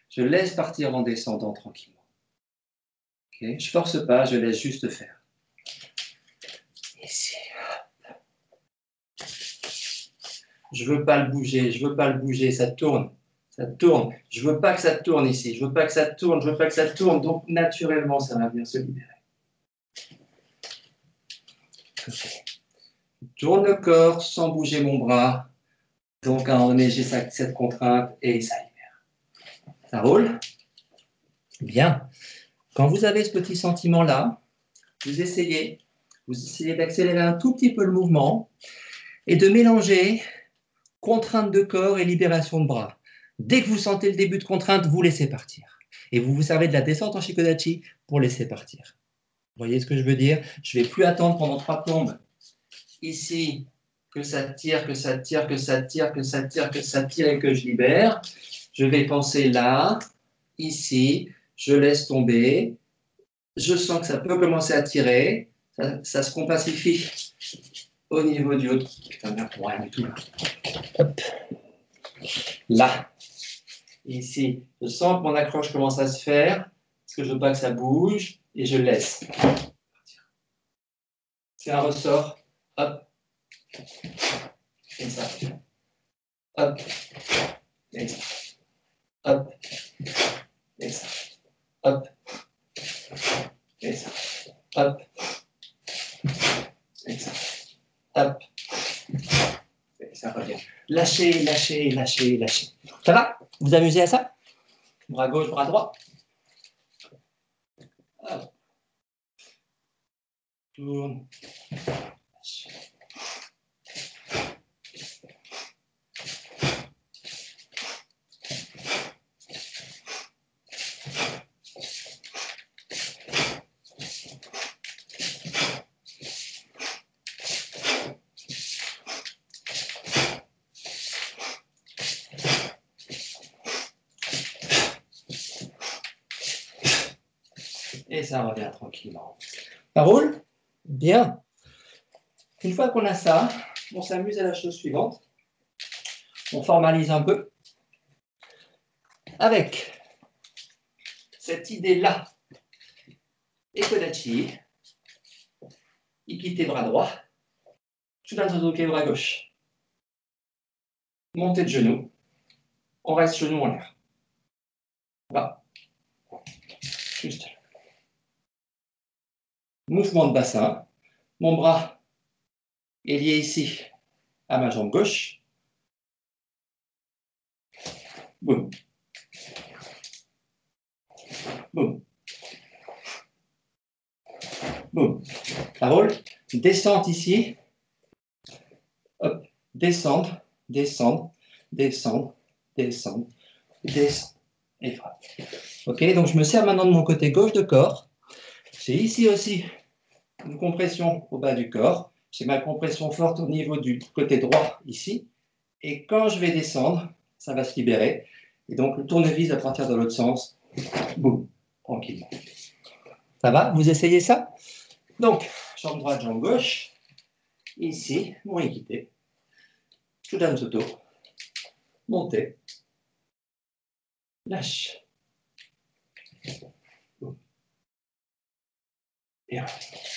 Je laisse partir en descendant tranquillement. Je ne force pas, je laisse juste faire. Je ne veux pas le bouger, je ne veux pas le bouger, ça tourne, ça tourne. Je ne veux pas que ça tourne ici, je ne veux pas que ça tourne, je ne veux pas que ça tourne, donc naturellement, ça va venir se libérer. Je tourne le corps sans bouger mon bras, donc à un cette contrainte et ça libère. Ça roule? Bien. Quand vous avez ce petit sentiment-là, vous essayez, vous essayez d'accélérer un tout petit peu le mouvement et de mélanger contrainte de corps et libération de bras. Dès que vous sentez le début de contrainte, vous laissez partir. Et vous vous servez de la descente en Shikodachi pour laisser partir. Vous voyez ce que je veux dire? Je ne vais plus attendre pendant trois plombes. Ici, que ça tire, que ça tire, que ça tire, que ça tire, que ça tire et que je libère. Je vais penser là, ici, je laisse tomber. Je sens que ça peut commencer à tirer. Ça, ça se compacifie au niveau du haut. Putain, merde, pour rien du tout. Hop. Là. Ici, je sens que mon accroche commence à se faire, parce que je ne veux pas que ça bouge, et je laisse. C'est un ressort. Hop. Et ça. Hop. Et ça. Hop. Et ça. Hop. Et ça. Hop. Et ça. Hop. Ça revient. Lâchez, lâchez, lâchez, lâchez. Ça va? Vous amusez à ça? Bras gauche, bras droit. Hop. Tourne. Lâche. Ça revient tranquillement. Ça roule Bien. Une fois qu'on a ça, on s'amuse à la chose suivante. On formalise un peu. Avec cette idée-là, Ekodachi, Ikite bras droit, Shudan Sotoke bras gauche. Montée de genou, on reste genou en l'air. Voilà. Juste là. Mouvement de bassin. Mon bras est lié ici à ma jambe gauche. Boum. Boum. Boum. Descente ici. Hop. Descendre, descendre, descendre, descendre, et. Ok, donc je me sers maintenant de mon côté gauche de corps. J'ai ici aussi une compression au bas du corps. J'ai ma compression forte au niveau du côté droit ici. Et quand je vais descendre, ça va se libérer. Et donc le tournevis va partir dans l'autre sens. Boum, tranquillement. Ça va? Vous essayez ça? Donc, jambe droite, jambe gauche. Ici, mon équipé. Shudan Soto. Montez. Lâche. Boum. Et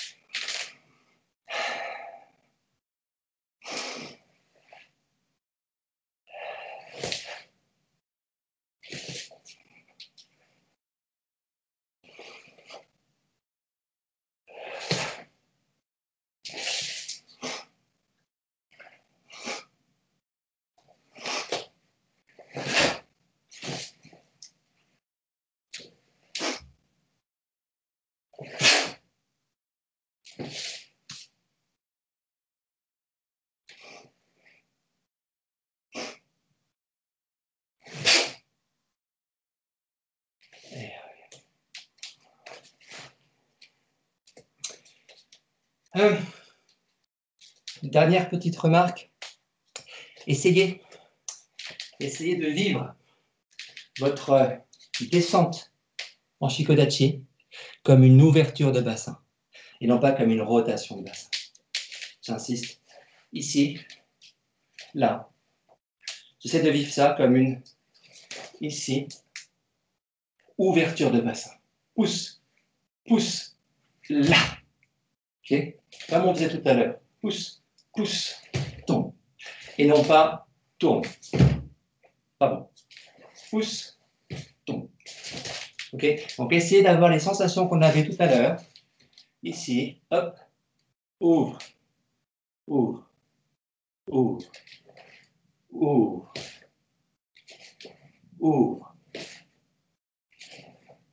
Euh, dernière petite remarque. Essayez, essayez de vivre votre euh, descente en Shikodachi comme une ouverture de bassin et non pas comme une rotation de bassin. J'insiste. Ici, là. J'essaie de vivre ça comme une, ici, ouverture de bassin. Pousse, pousse, là. Ok? Comme on disait tout à l'heure. Pousse, pousse, tombe. Et non pas tourne. Pas bon. Pousse, tombe. Ok Donc essayez d'avoir les sensations qu'on avait tout à l'heure. Ici, hop, ouvre, ouvre, ouvre, ouvre, ouvre,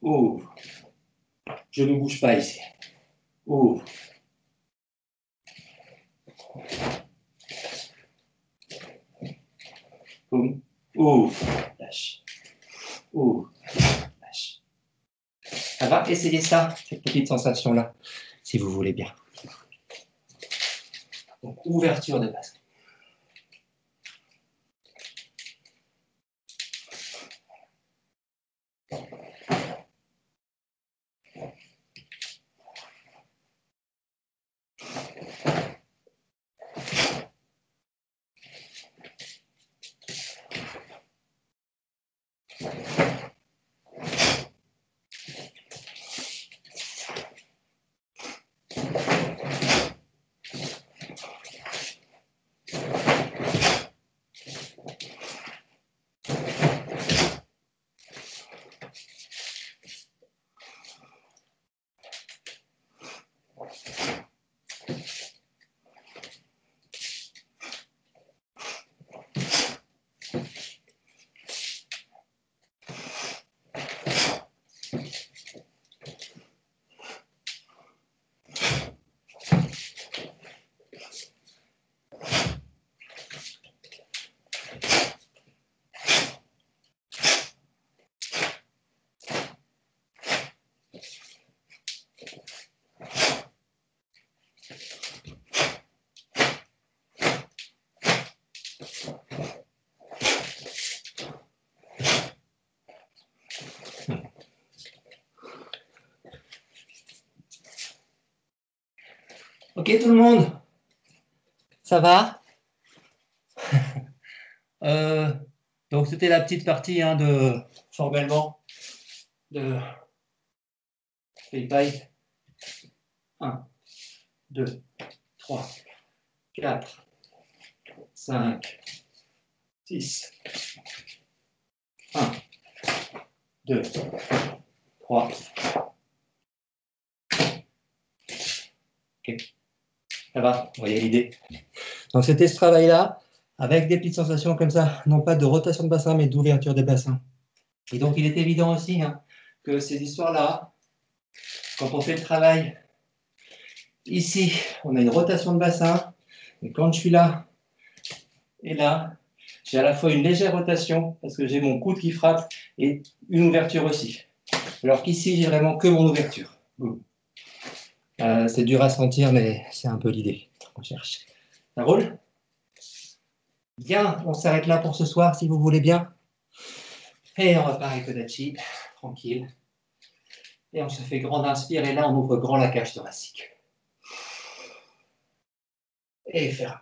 ouvre. Je ne bouge pas ici. Ouvre. Boum. Lâche. Ouvre. Lâche. Ça va Essayez ça, cette petite sensation-là, si vous voulez bien. Donc, ouverture de base. Ok tout le monde Ça va? Euh, Donc c'était la petite partie hein, de formellement de PayPal. 1, 2, 3, 4, 5, 6, 1, 2, 3. Ok. Ça va, vous voyez l'idée. Donc c'était ce travail-là, avec des petites sensations comme ça, non pas de rotation de bassin, mais d'ouverture des bassins. Et donc il est évident aussi hein, que ces histoires-là, quand on fait le travail ici, on a une rotation de bassin, et quand je suis là et là, j'ai à la fois une légère rotation, parce que j'ai mon coude qui frappe, et une ouverture aussi. Alors qu'ici, j'ai vraiment que mon ouverture. Euh, c'est dur à sentir, mais c'est un peu l'idée qu'on cherche. Ça roule? Bien, on s'arrête là pour ce soir, si vous voulez bien. Et on repart avec Kodachi, tranquille. Et on se fait grand inspire, et là, on ouvre grand la cage thoracique. Et fermé.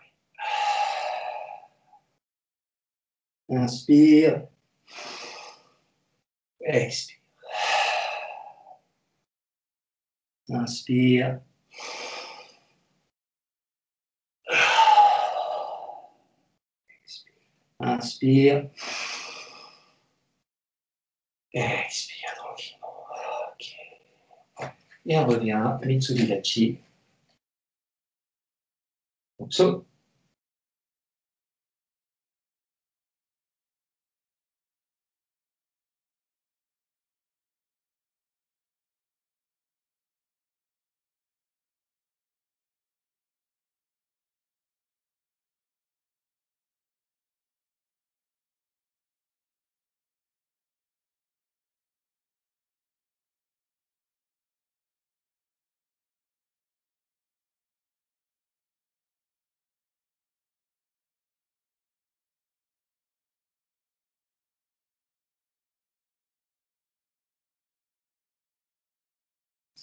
Inspire. Expire. Inspire. Inspire. Expire tranquillement. Ok. Et on revient, Mitsubidachi. Donc, so.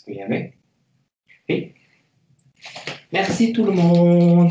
Est-ce qu'il y avait Oui. Merci tout le monde.